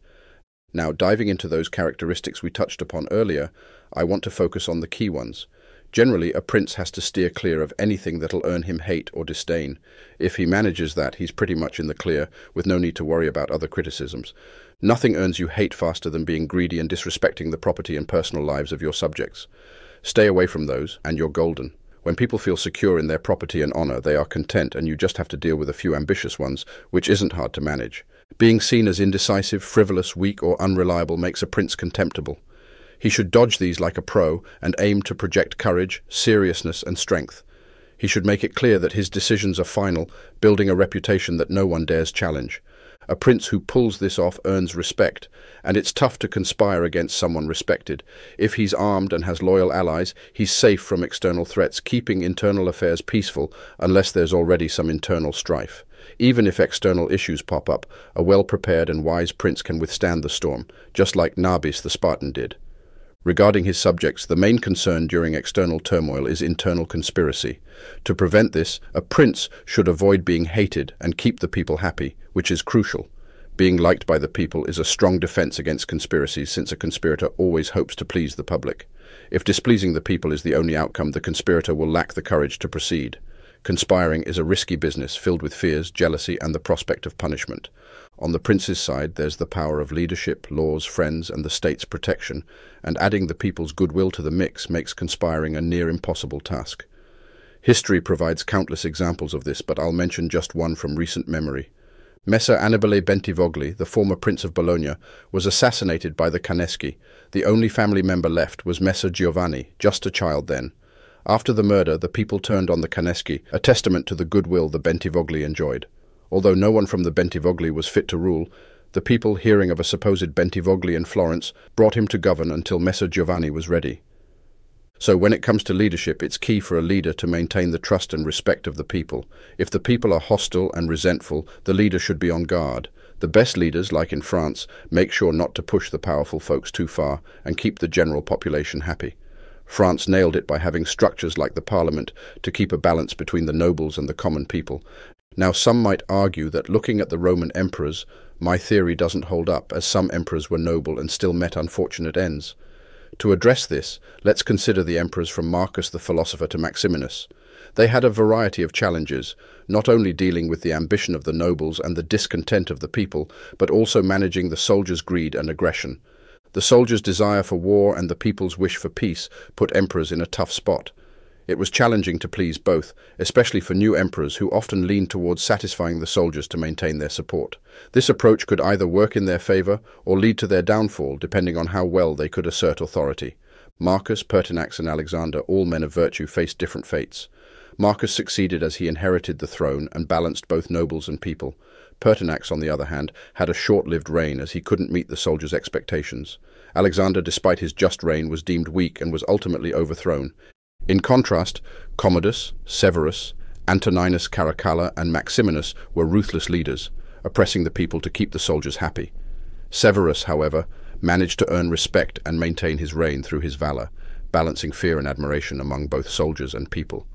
Now, diving into those characteristics we touched upon earlier, I want to focus on the key ones. Generally, a prince has to steer clear of anything that'll earn him hate or disdain. If he manages that, he's pretty much in the clear, with no need to worry about other criticisms. Nothing earns you hate faster than being greedy and disrespecting the property and personal lives of your subjects. Stay away from those, and you're golden. When people feel secure in their property and honor, they are content, and you just have to deal with a few ambitious ones, which isn't hard to manage. Being seen as indecisive, frivolous, weak, or unreliable makes a prince contemptible. He should dodge these like a pro and aim to project courage, seriousness, and strength. He should make it clear that his decisions are final, building a reputation that no one dares challenge. A prince who pulls this off earns respect, and it's tough to conspire against someone respected. If he's armed and has loyal allies, he's safe from external threats, keeping internal affairs peaceful unless there's already some internal strife. Even if external issues pop up, a well-prepared and wise prince can withstand the storm, just like Nabis the Spartan did. Regarding his subjects, the main concern during external turmoil is internal conspiracy. To prevent this, a prince should avoid being hated and keep the people happy, which is crucial. Being liked by the people is a strong defense against conspiracies since a conspirator always hopes to please the public. If displeasing the people is the only outcome, the conspirator will lack the courage to proceed. Conspiring is a risky business filled with fears, jealousy, and the prospect of punishment. On the prince's side, there's the power of leadership, laws, friends, and the state's protection, and adding the people's goodwill to the mix makes conspiring a near impossible task. History provides countless examples of this, but I'll mention just one from recent memory. Messer Annibale Bentivogli, the former Prince of Bologna, was assassinated by the Caneschi. The only family member left was Messer Giovanni, just a child then. After the murder, the people turned on the Caneschi, a testament to the goodwill the Bentivogli enjoyed. Although no one from the Bentivogli was fit to rule, the people, hearing of a supposed Bentivogli in Florence, brought him to govern until Messer Giovanni was ready. So when it comes to leadership, it's key for a leader to maintain the trust and respect of the people. If the people are hostile and resentful, the leader should be on guard. The best leaders, like in France, make sure not to push the powerful folks too far and keep the general population happy. France nailed it by having structures like the parliament to keep a balance between the nobles and the common people. Now some might argue that looking at the Roman emperors, my theory doesn't hold up, as some emperors were noble and still met unfortunate ends. To address this, let's consider the emperors from Marcus the philosopher to Maximinus. They had a variety of challenges, not only dealing with the ambition of the nobles and the discontent of the people, but also managing the soldiers' greed and aggression. The soldiers' desire for war and the people's wish for peace put emperors in a tough spot. It was challenging to please both, especially for new emperors who often leaned towards satisfying the soldiers to maintain their support. This approach could either work in their favor or lead to their downfall, depending on how well they could assert authority. Marcus, Pertinax, and Alexander, all men of virtue, faced different fates. Marcus succeeded as he inherited the throne and balanced both nobles and people. Pertinax, on the other hand, had a short-lived reign as he couldn't meet the soldiers' expectations. Alexander, despite his just reign, was deemed weak and was ultimately overthrown. In contrast, Commodus, Severus, Antoninus Caracalla, and Maximinus were ruthless leaders, oppressing the people to keep the soldiers happy. Severus, however, managed to earn respect and maintain his reign through his valor, balancing fear and admiration among both soldiers and people.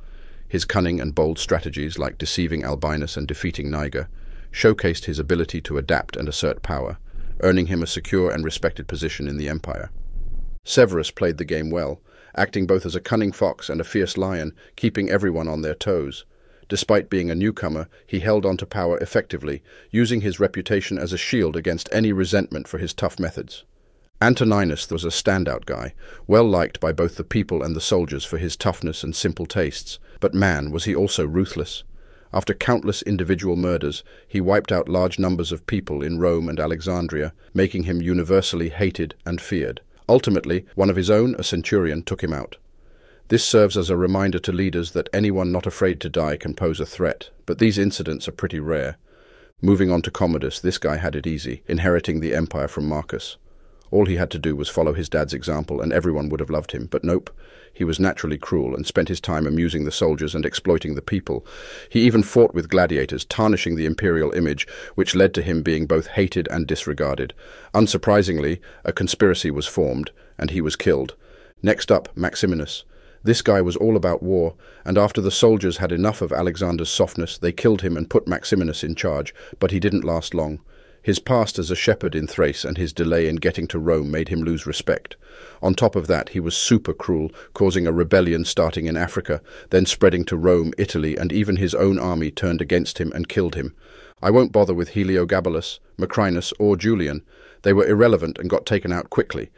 His cunning and bold strategies, like deceiving Albinus and defeating Niger, showcased his ability to adapt and assert power, earning him a secure and respected position in the empire. Severus played the game well, acting both as a cunning fox and a fierce lion, keeping everyone on their toes. Despite being a newcomer, he held on to power effectively, using his reputation as a shield against any resentment for his tough methods. Antoninus was a standout guy, well liked by both the people and the soldiers for his toughness and simple tastes, but man, was he also ruthless. After countless individual murders, he wiped out large numbers of people in Rome and Alexandria, making him universally hated and feared. Ultimately, one of his own, a centurion, took him out. This serves as a reminder to leaders that anyone not afraid to die can pose a threat, but these incidents are pretty rare. Moving on to Commodus, this guy had it easy, inheriting the empire from Marcus. All he had to do was follow his dad's example and everyone would have loved him, but nope. He was naturally cruel and spent his time amusing the soldiers and exploiting the people. He even fought with gladiators, tarnishing the imperial image, which led to him being both hated and disregarded. Unsurprisingly, a conspiracy was formed, and he was killed. Next up, Maximinus. This guy was all about war, and after the soldiers had enough of Alexander's softness, they killed him and put Maximinus in charge, but he didn't last long. His past as a shepherd in Thrace and his delay in getting to Rome made him lose respect. On top of that, he was super cruel, causing a rebellion starting in Africa, then spreading to Rome, Italy, and even his own army turned against him and killed him. I won't bother with Heliogabalus, Macrinus, or Julian. They were irrelevant and got taken out quickly.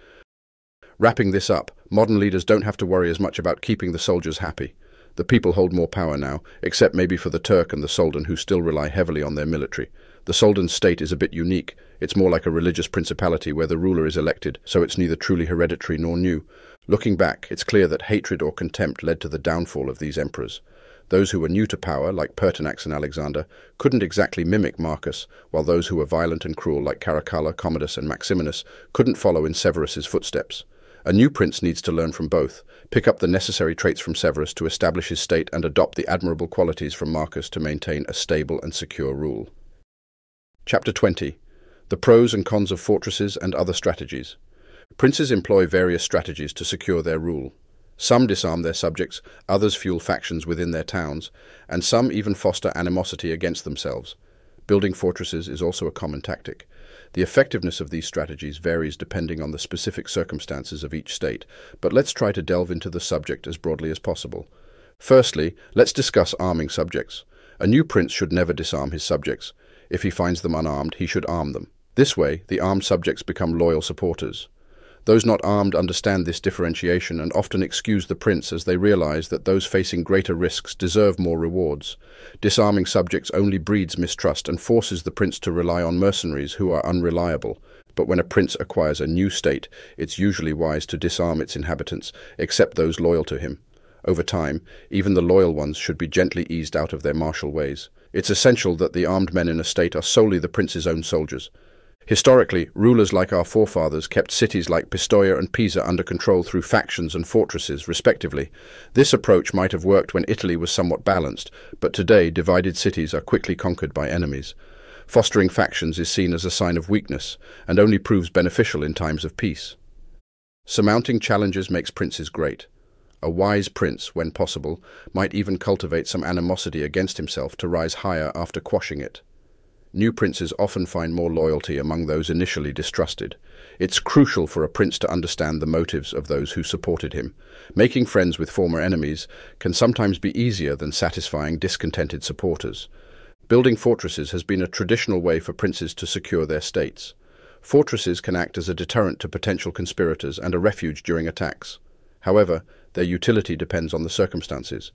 Wrapping this up, modern leaders don't have to worry as much about keeping the soldiers happy. The people hold more power now, except maybe for the Turk and the Soldan who still rely heavily on their military. The Soldan state is a bit unique. It's more like a religious principality where the ruler is elected, so it's neither truly hereditary nor new. Looking back, it's clear that hatred or contempt led to the downfall of these emperors. Those who were new to power, like Pertinax and Alexander, couldn't exactly mimic Marcus, while those who were violent and cruel, like Caracalla, Commodus, and Maximinus, couldn't follow in Severus's footsteps. A new prince needs to learn from both, pick up the necessary traits from Severus to establish his state and adopt the admirable qualities from Marcus to maintain a stable and secure rule. Chapter 20 The Pros and Cons of Fortresses and Other Strategies Princes employ various strategies to secure their rule. Some disarm their subjects, others fuel factions within their towns, and some even foster animosity against themselves. Building fortresses is also a common tactic. The effectiveness of these strategies varies depending on the specific circumstances of each state, but let's try to delve into the subject as broadly as possible. Firstly, let's discuss arming subjects. A new prince should never disarm his subjects. If he finds them unarmed, he should arm them. This way, the armed subjects become loyal supporters. Those not armed understand this differentiation and often excuse the prince as they realize that those facing greater risks deserve more rewards. Disarming subjects only breeds mistrust and forces the prince to rely on mercenaries who are unreliable. But when a prince acquires a new state, it's usually wise to disarm its inhabitants, except those loyal to him. Over time, even the loyal ones should be gently eased out of their martial ways. It's essential that the armed men in a state are solely the prince's own soldiers. Historically, rulers like our forefathers kept cities like Pistoia and Pisa under control through factions and fortresses, respectively. This approach might have worked when Italy was somewhat balanced, but today divided cities are quickly conquered by enemies. Fostering factions is seen as a sign of weakness, and only proves beneficial in times of peace. Surmounting challenges makes princes great. A wise prince, when possible, might even cultivate some animosity against himself to rise higher after quashing it. New princes often find more loyalty among those initially distrusted. It's crucial for a prince to understand the motives of those who supported him. Making friends with former enemies can sometimes be easier than satisfying discontented supporters. Building fortresses has been a traditional way for princes to secure their states. Fortresses can act as a deterrent to potential conspirators and a refuge during attacks. However, their utility depends on the circumstances.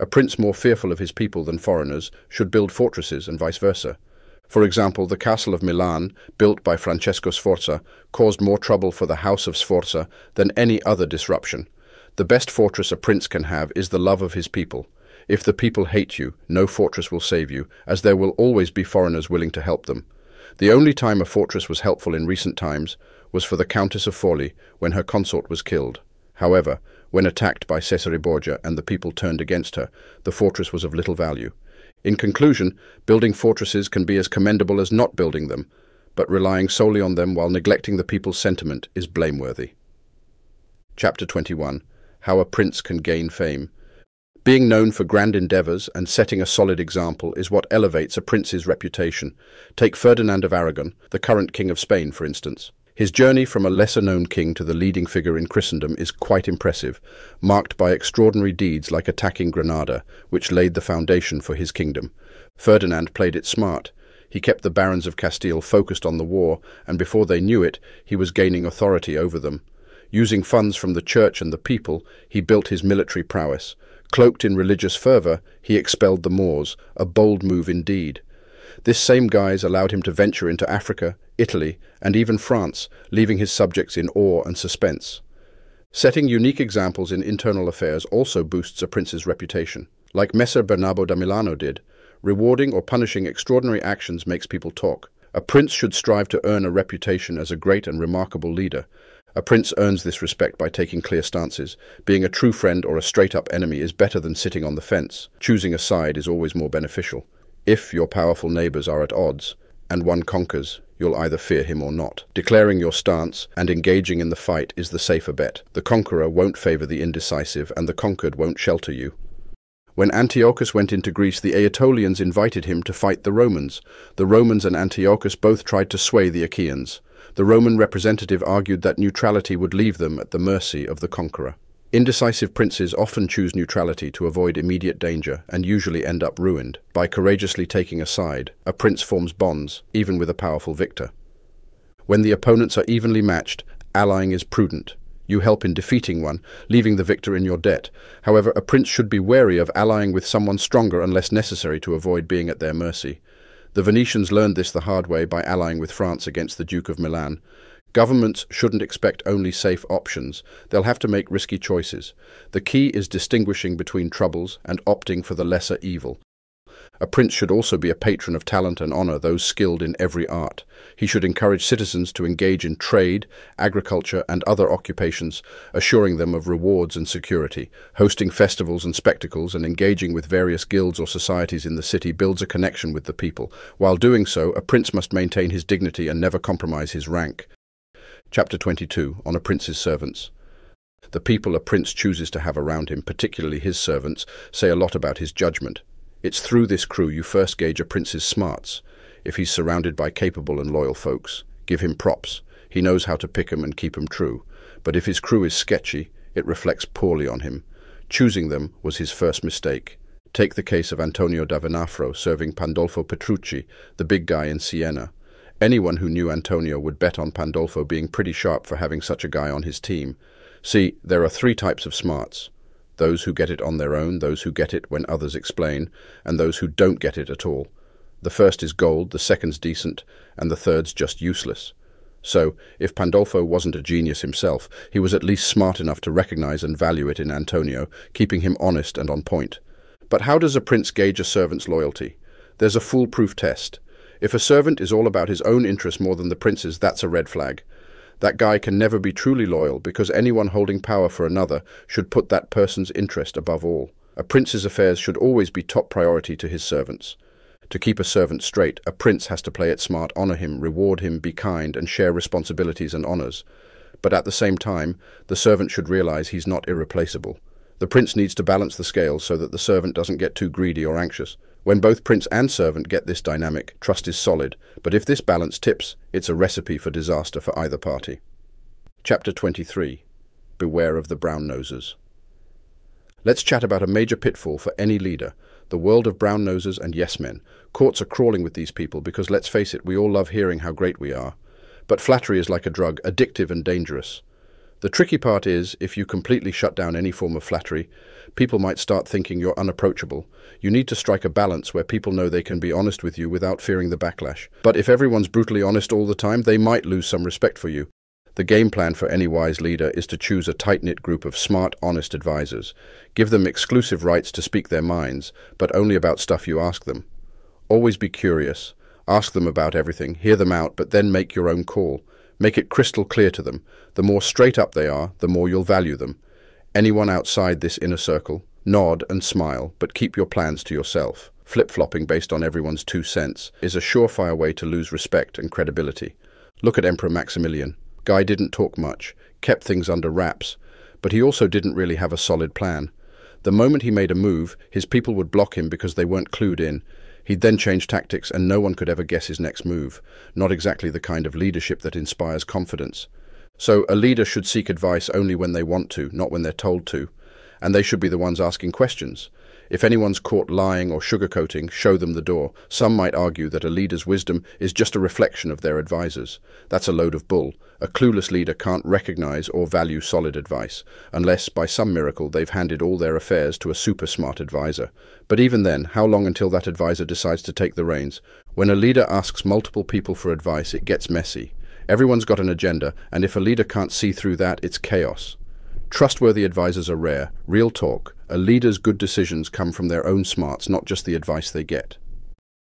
A prince more fearful of his people than foreigners should build fortresses and vice versa. For example, the castle of Milan, built by Francesco Sforza, caused more trouble for the House of Sforza than any other disruption. The best fortress a prince can have is the love of his people. If the people hate you, no fortress will save you, as there will always be foreigners willing to help them. The only time a fortress was helpful in recent times was for the Countess of Forli, when her consort was killed. However, when attacked by Cesare Borgia and the people turned against her, the fortress was of little value. In conclusion, building fortresses can be as commendable as not building them, but relying solely on them while neglecting the people's sentiment is blameworthy. Chapter 21 How a Prince Can Gain Fame Being known for grand endeavours and setting a solid example is what elevates a prince's reputation. Take Ferdinand of Aragon, the current King of Spain, for instance. His journey from a lesser-known king to the leading figure in Christendom is quite impressive, marked by extraordinary deeds like attacking Granada, which laid the foundation for his kingdom. Ferdinand played it smart. He kept the barons of Castile focused on the war, and before they knew it, he was gaining authority over them. Using funds from the church and the people, he built his military prowess. Cloaked in religious fervour, he expelled the Moors, a bold move indeed. This same guise allowed him to venture into Africa, Italy, and even France, leaving his subjects in awe and suspense. Setting unique examples in internal affairs also boosts a prince's reputation. Like Messer Bernabo da Milano did, rewarding or punishing extraordinary actions makes people talk. A prince should strive to earn a reputation as a great and remarkable leader. A prince earns this respect by taking clear stances. Being a true friend or a straight-up enemy is better than sitting on the fence. Choosing a side is always more beneficial. If your powerful neighbors are at odds, and one conquers, you'll either fear him or not. Declaring your stance and engaging in the fight is the safer bet. The conqueror won't favor the indecisive, and the conquered won't shelter you. When Antiochus went into Greece, the Aetolians invited him to fight the Romans. The Romans and Antiochus both tried to sway the Achaeans. The Roman representative argued that neutrality would leave them at the mercy of the conqueror. Indecisive princes often choose neutrality to avoid immediate danger and usually end up ruined. By courageously taking a side, a prince forms bonds, even with a powerful victor. When the opponents are evenly matched, allying is prudent. You help in defeating one, leaving the victor in your debt. However, a prince should be wary of allying with someone stronger unless necessary to avoid being at their mercy. The Venetians learned this the hard way by allying with France against the Duke of Milan. Governments shouldn't expect only safe options. They'll have to make risky choices. The key is distinguishing between troubles and opting for the lesser evil. A prince should also be a patron of talent and honor those skilled in every art. He should encourage citizens to engage in trade, agriculture, and other occupations, assuring them of rewards and security. Hosting festivals and spectacles and engaging with various guilds or societies in the city builds a connection with the people. While doing so, a prince must maintain his dignity and never compromise his rank. Chapter 22 On a Prince's Servants The people a prince chooses to have around him, particularly his servants, say a lot about his judgment. It's through this crew you first gauge a prince's smarts. If he's surrounded by capable and loyal folks, give him props. He knows how to pick 'em and keep 'em true. But if his crew is sketchy, it reflects poorly on him. Choosing them was his first mistake. Take the case of Antonio da Venafro serving Pandolfo Petrucci, the big guy in Siena. Anyone who knew Antonio would bet on Pandolfo being pretty sharp for having such a guy on his team. See, there are three types of smarts. Those who get it on their own, those who get it when others explain, and those who don't get it at all. The first is gold, the second's decent, and the third's just useless. So, if Pandolfo wasn't a genius himself, he was at least smart enough to recognize and value it in Antonio, keeping him honest and on point. But how does a prince gauge a servant's loyalty? There's a foolproof test. If a servant is all about his own interest more than the prince's, that's a red flag. That guy can never be truly loyal because anyone holding power for another should put that person's interest above all. A prince's affairs should always be top priority to his servants. To keep a servant straight, a prince has to play it smart, honor him, reward him, be kind, and share responsibilities and honors. But at the same time, the servant should realize he's not irreplaceable. The prince needs to balance the scales so that the servant doesn't get too greedy or anxious. When both prince and servant get this dynamic, trust is solid, but if this balance tips, it's a recipe for disaster for either party. Chapter 23 Beware of the Brown Nosers. Let's chat about a major pitfall for any leader the world of brown nosers and yes men. Courts are crawling with these people because, let's face it, we all love hearing how great we are. But flattery is like a drug, addictive and dangerous. The tricky part is, if you completely shut down any form of flattery, people might start thinking you're unapproachable. You need to strike a balance where people know they can be honest with you without fearing the backlash. But if everyone's brutally honest all the time, they might lose some respect for you. The game plan for any wise leader is to choose a tight-knit group of smart, honest advisors. Give them exclusive rights to speak their minds, but only about stuff you ask them. Always be curious. Ask them about everything, hear them out, but then make your own call. Make it crystal clear to them. The more straight up they are, the more you'll value them. Anyone outside this inner circle, nod and smile, but keep your plans to yourself. Flip-flopping based on everyone's two cents is a surefire way to lose respect and credibility. Look at Emperor Maximilian. Guy didn't talk much, kept things under wraps, but he also didn't really have a solid plan. The moment he made a move, his people would block him because they weren't clued in, He'd then change tactics and no one could ever guess his next move, not exactly the kind of leadership that inspires confidence. So a leader should seek advice only when they want to, not when they're told to, and they should be the ones asking questions. If anyone's caught lying or sugarcoating, show them the door. Some might argue that a leader's wisdom is just a reflection of their advisors. That's a load of bull. A clueless leader can't recognize or value solid advice, unless, by some miracle, they've handed all their affairs to a super smart advisor. But even then, how long until that advisor decides to take the reins? When a leader asks multiple people for advice, it gets messy. Everyone's got an agenda, and if a leader can't see through that, it's chaos. Trustworthy advisors are rare. Real talk. A leader's good decisions come from their own smarts, not just the advice they get.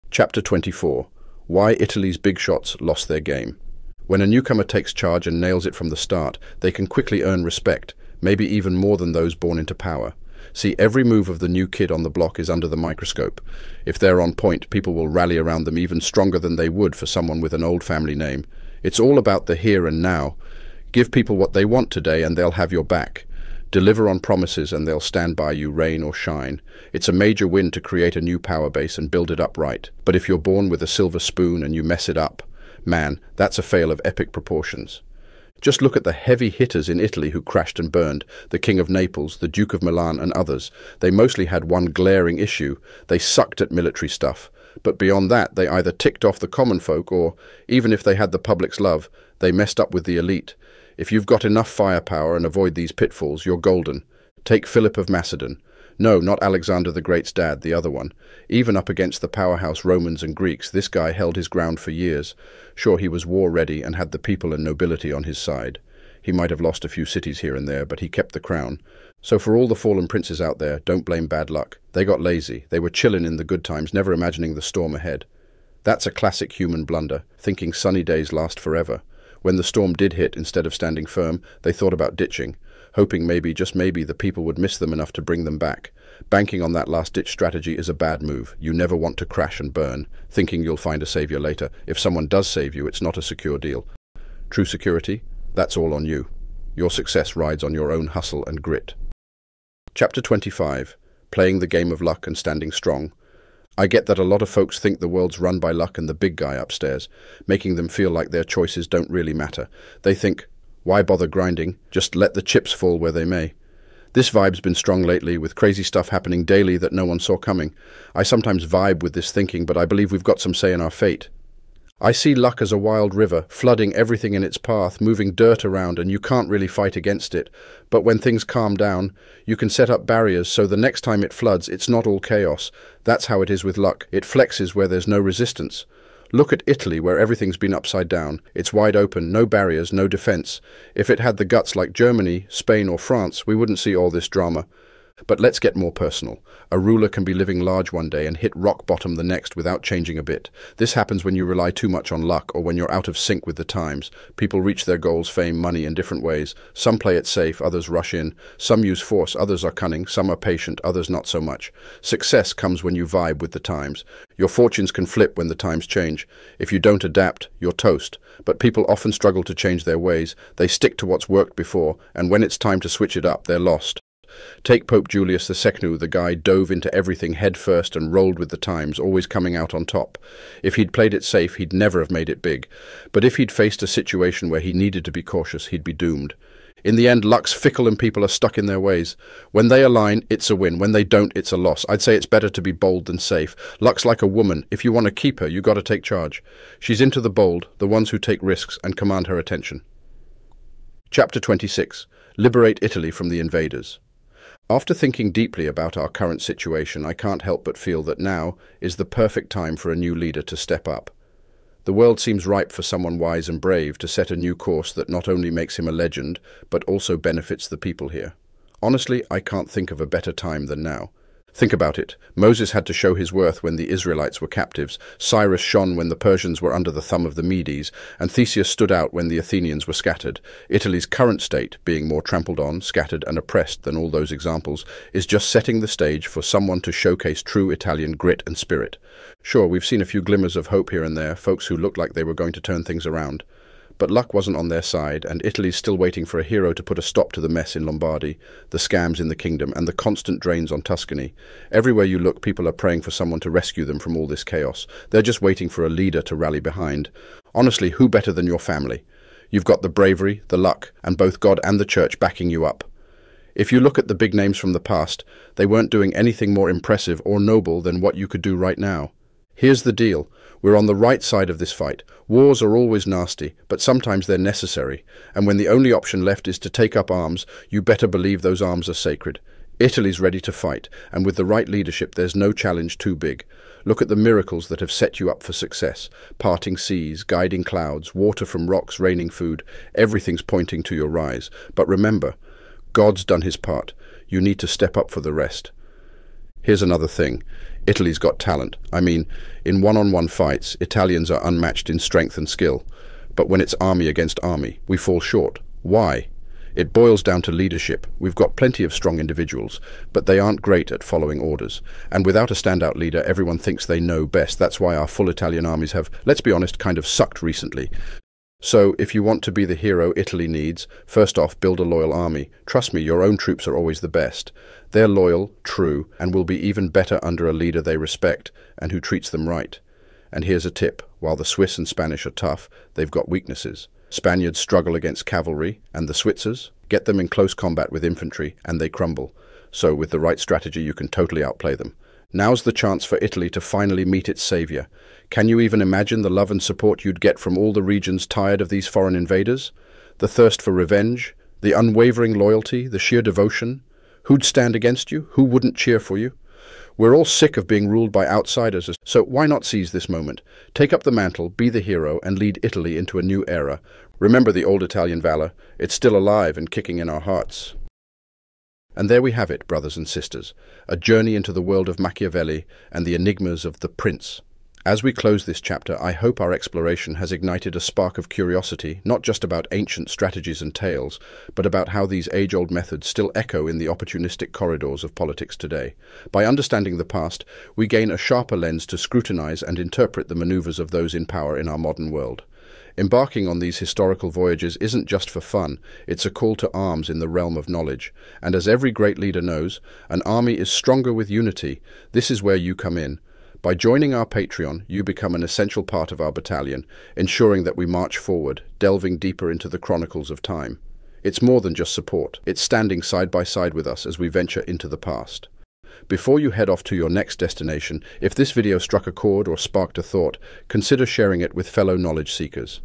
Chapter 24 Why Italy's big shots lost their game. When a newcomer takes charge and nails it from the start, they can quickly earn respect, maybe even more than those born into power. See, every move of the new kid on the block is under the microscope. If they're on point, people will rally around them even stronger than they would for someone with an old family name. It's all about the here and now. Give people what they want today and they'll have your back. Deliver on promises and they'll stand by you rain or shine. It's a major win to create a new power base and build it up right. But if you're born with a silver spoon and you mess it up, man, that's a fail of epic proportions. Just look at the heavy hitters in Italy who crashed and burned, the King of Naples, the Duke of Milan and others. They mostly had one glaring issue. They sucked at military stuff. But beyond that, they either ticked off the common folk or, even if they had the public's love, they messed up with the elite. If you've got enough firepower and avoid these pitfalls, you're golden. Take Philip of Macedon. No, not Alexander the Great's dad, the other one. Even up against the powerhouse Romans and Greeks, this guy held his ground for years. Sure, he was war-ready and had the people and nobility on his side. He might have lost a few cities here and there, but he kept the crown. So for all the fallen princes out there, don't blame bad luck. They got lazy. They were chillin' in the good times, never imagining the storm ahead. That's a classic human blunder, thinking sunny days last forever. When the storm did hit, instead of standing firm, they thought about ditching hoping maybe, just maybe, the people would miss them enough to bring them back. Banking on that last-ditch strategy is a bad move. You never want to crash and burn, thinking you'll find a savior later. If someone does save you, it's not a secure deal. True security? That's all on you. Your success rides on your own hustle and grit. Chapter 25. Playing the game of luck and standing strong. I get that a lot of folks think the world's run by luck and the big guy upstairs, making them feel like their choices don't really matter. They think, why bother grinding? Just let the chips fall where they may. This vibe's been strong lately, with crazy stuff happening daily that no one saw coming. I sometimes vibe with this thinking, but I believe we've got some say in our fate. I see luck as a wild river, flooding everything in its path, moving dirt around, and you can't really fight against it. But when things calm down, you can set up barriers so the next time it floods, it's not all chaos. That's how it is with luck. It flexes where there's no resistance. Look at Italy, where everything's been upside down. It's wide open, no barriers, no defence. If it had the guts like Germany, Spain or France, we wouldn't see all this drama. But let's get more personal. A ruler can be living large one day and hit rock bottom the next without changing a bit. This happens when you rely too much on luck or when you're out of sync with the times. People reach their goals, fame, money in different ways. Some play it safe, others rush in. Some use force, others are cunning, some are patient, others not so much. Success comes when you vibe with the times. Your fortunes can flip when the times change. If you don't adapt, you're toast. But people often struggle to change their ways. They stick to what's worked before, and when it's time to switch it up, they're lost. Take Pope Julius II, the guy dove into everything head first and rolled with the times, always coming out on top. If he'd played it safe, he'd never have made it big. But if he'd faced a situation where he needed to be cautious, he'd be doomed. In the end, luck's fickle and people are stuck in their ways. When they align, it's a win. When they don't, it's a loss. I'd say it's better to be bold than safe. Luck's like a woman. If you want to keep her, you got to take charge. She's into the bold, the ones who take risks and command her attention. Chapter 26. Liberate Italy from the invaders. After thinking deeply about our current situation, I can't help but feel that now is the perfect time for a new leader to step up. The world seems ripe for someone wise and brave to set a new course that not only makes him a legend, but also benefits the people here. Honestly, I can't think of a better time than now. Think about it. Moses had to show his worth when the Israelites were captives, Cyrus shone when the Persians were under the thumb of the Medes, and Theseus stood out when the Athenians were scattered. Italy's current state, being more trampled on, scattered and oppressed than all those examples, is just setting the stage for someone to showcase true Italian grit and spirit. Sure, we've seen a few glimmers of hope here and there, folks who looked like they were going to turn things around. But luck wasn't on their side, and Italy's still waiting for a hero to put a stop to the mess in Lombardy, the scams in the kingdom, and the constant drains on Tuscany. Everywhere you look, people are praying for someone to rescue them from all this chaos. They're just waiting for a leader to rally behind. Honestly, who better than your family? You've got the bravery, the luck, and both God and the church backing you up. If you look at the big names from the past, they weren't doing anything more impressive or noble than what you could do right now. Here's the deal. We're on the right side of this fight. Wars are always nasty, but sometimes they're necessary. And when the only option left is to take up arms, you better believe those arms are sacred. Italy's ready to fight, and with the right leadership there's no challenge too big. Look at the miracles that have set you up for success. Parting seas, guiding clouds, water from rocks, raining food. Everything's pointing to your rise. But remember, God's done his part. You need to step up for the rest. Here's another thing. Italy's got talent. I mean, in one-on-one fights, Italians are unmatched in strength and skill. But when it's army against army, we fall short. Why? It boils down to leadership. We've got plenty of strong individuals, but they aren't great at following orders. And without a standout leader, everyone thinks they know best. That's why our full Italian armies have, let's be honest, kind of sucked recently. So, if you want to be the hero Italy needs, first off, build a loyal army. Trust me, your own troops are always the best. They're loyal, true, and will be even better under a leader they respect and who treats them right. And here's a tip. While the Swiss and Spanish are tough, they've got weaknesses. Spaniards struggle against cavalry, and the Switzers get them in close combat with infantry, and they crumble. So with the right strategy, you can totally outplay them. Now's the chance for Italy to finally meet its saviour. Can you even imagine the love and support you'd get from all the regions tired of these foreign invaders? The thirst for revenge, the unwavering loyalty, the sheer devotion? Who'd stand against you? Who wouldn't cheer for you? We're all sick of being ruled by outsiders, so why not seize this moment? Take up the mantle, be the hero, and lead Italy into a new era. Remember the old Italian valor. It's still alive and kicking in our hearts. And there we have it, brothers and sisters, a journey into the world of Machiavelli and the enigmas of the prince. As we close this chapter, I hope our exploration has ignited a spark of curiosity, not just about ancient strategies and tales, but about how these age-old methods still echo in the opportunistic corridors of politics today. By understanding the past, we gain a sharper lens to scrutinize and interpret the maneuvers of those in power in our modern world. Embarking on these historical voyages isn't just for fun, it's a call to arms in the realm of knowledge. And as every great leader knows, an army is stronger with unity. This is where you come in. By joining our Patreon, you become an essential part of our battalion, ensuring that we march forward, delving deeper into the chronicles of time. It's more than just support. It's standing side by side with us as we venture into the past. Before you head off to your next destination, if this video struck a chord or sparked a thought, consider sharing it with fellow knowledge seekers.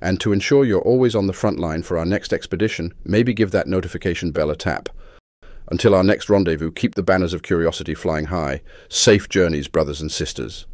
And to ensure you're always on the front line for our next expedition, maybe give that notification bell a tap. Until our next rendezvous, keep the banners of curiosity flying high. Safe journeys, brothers and sisters.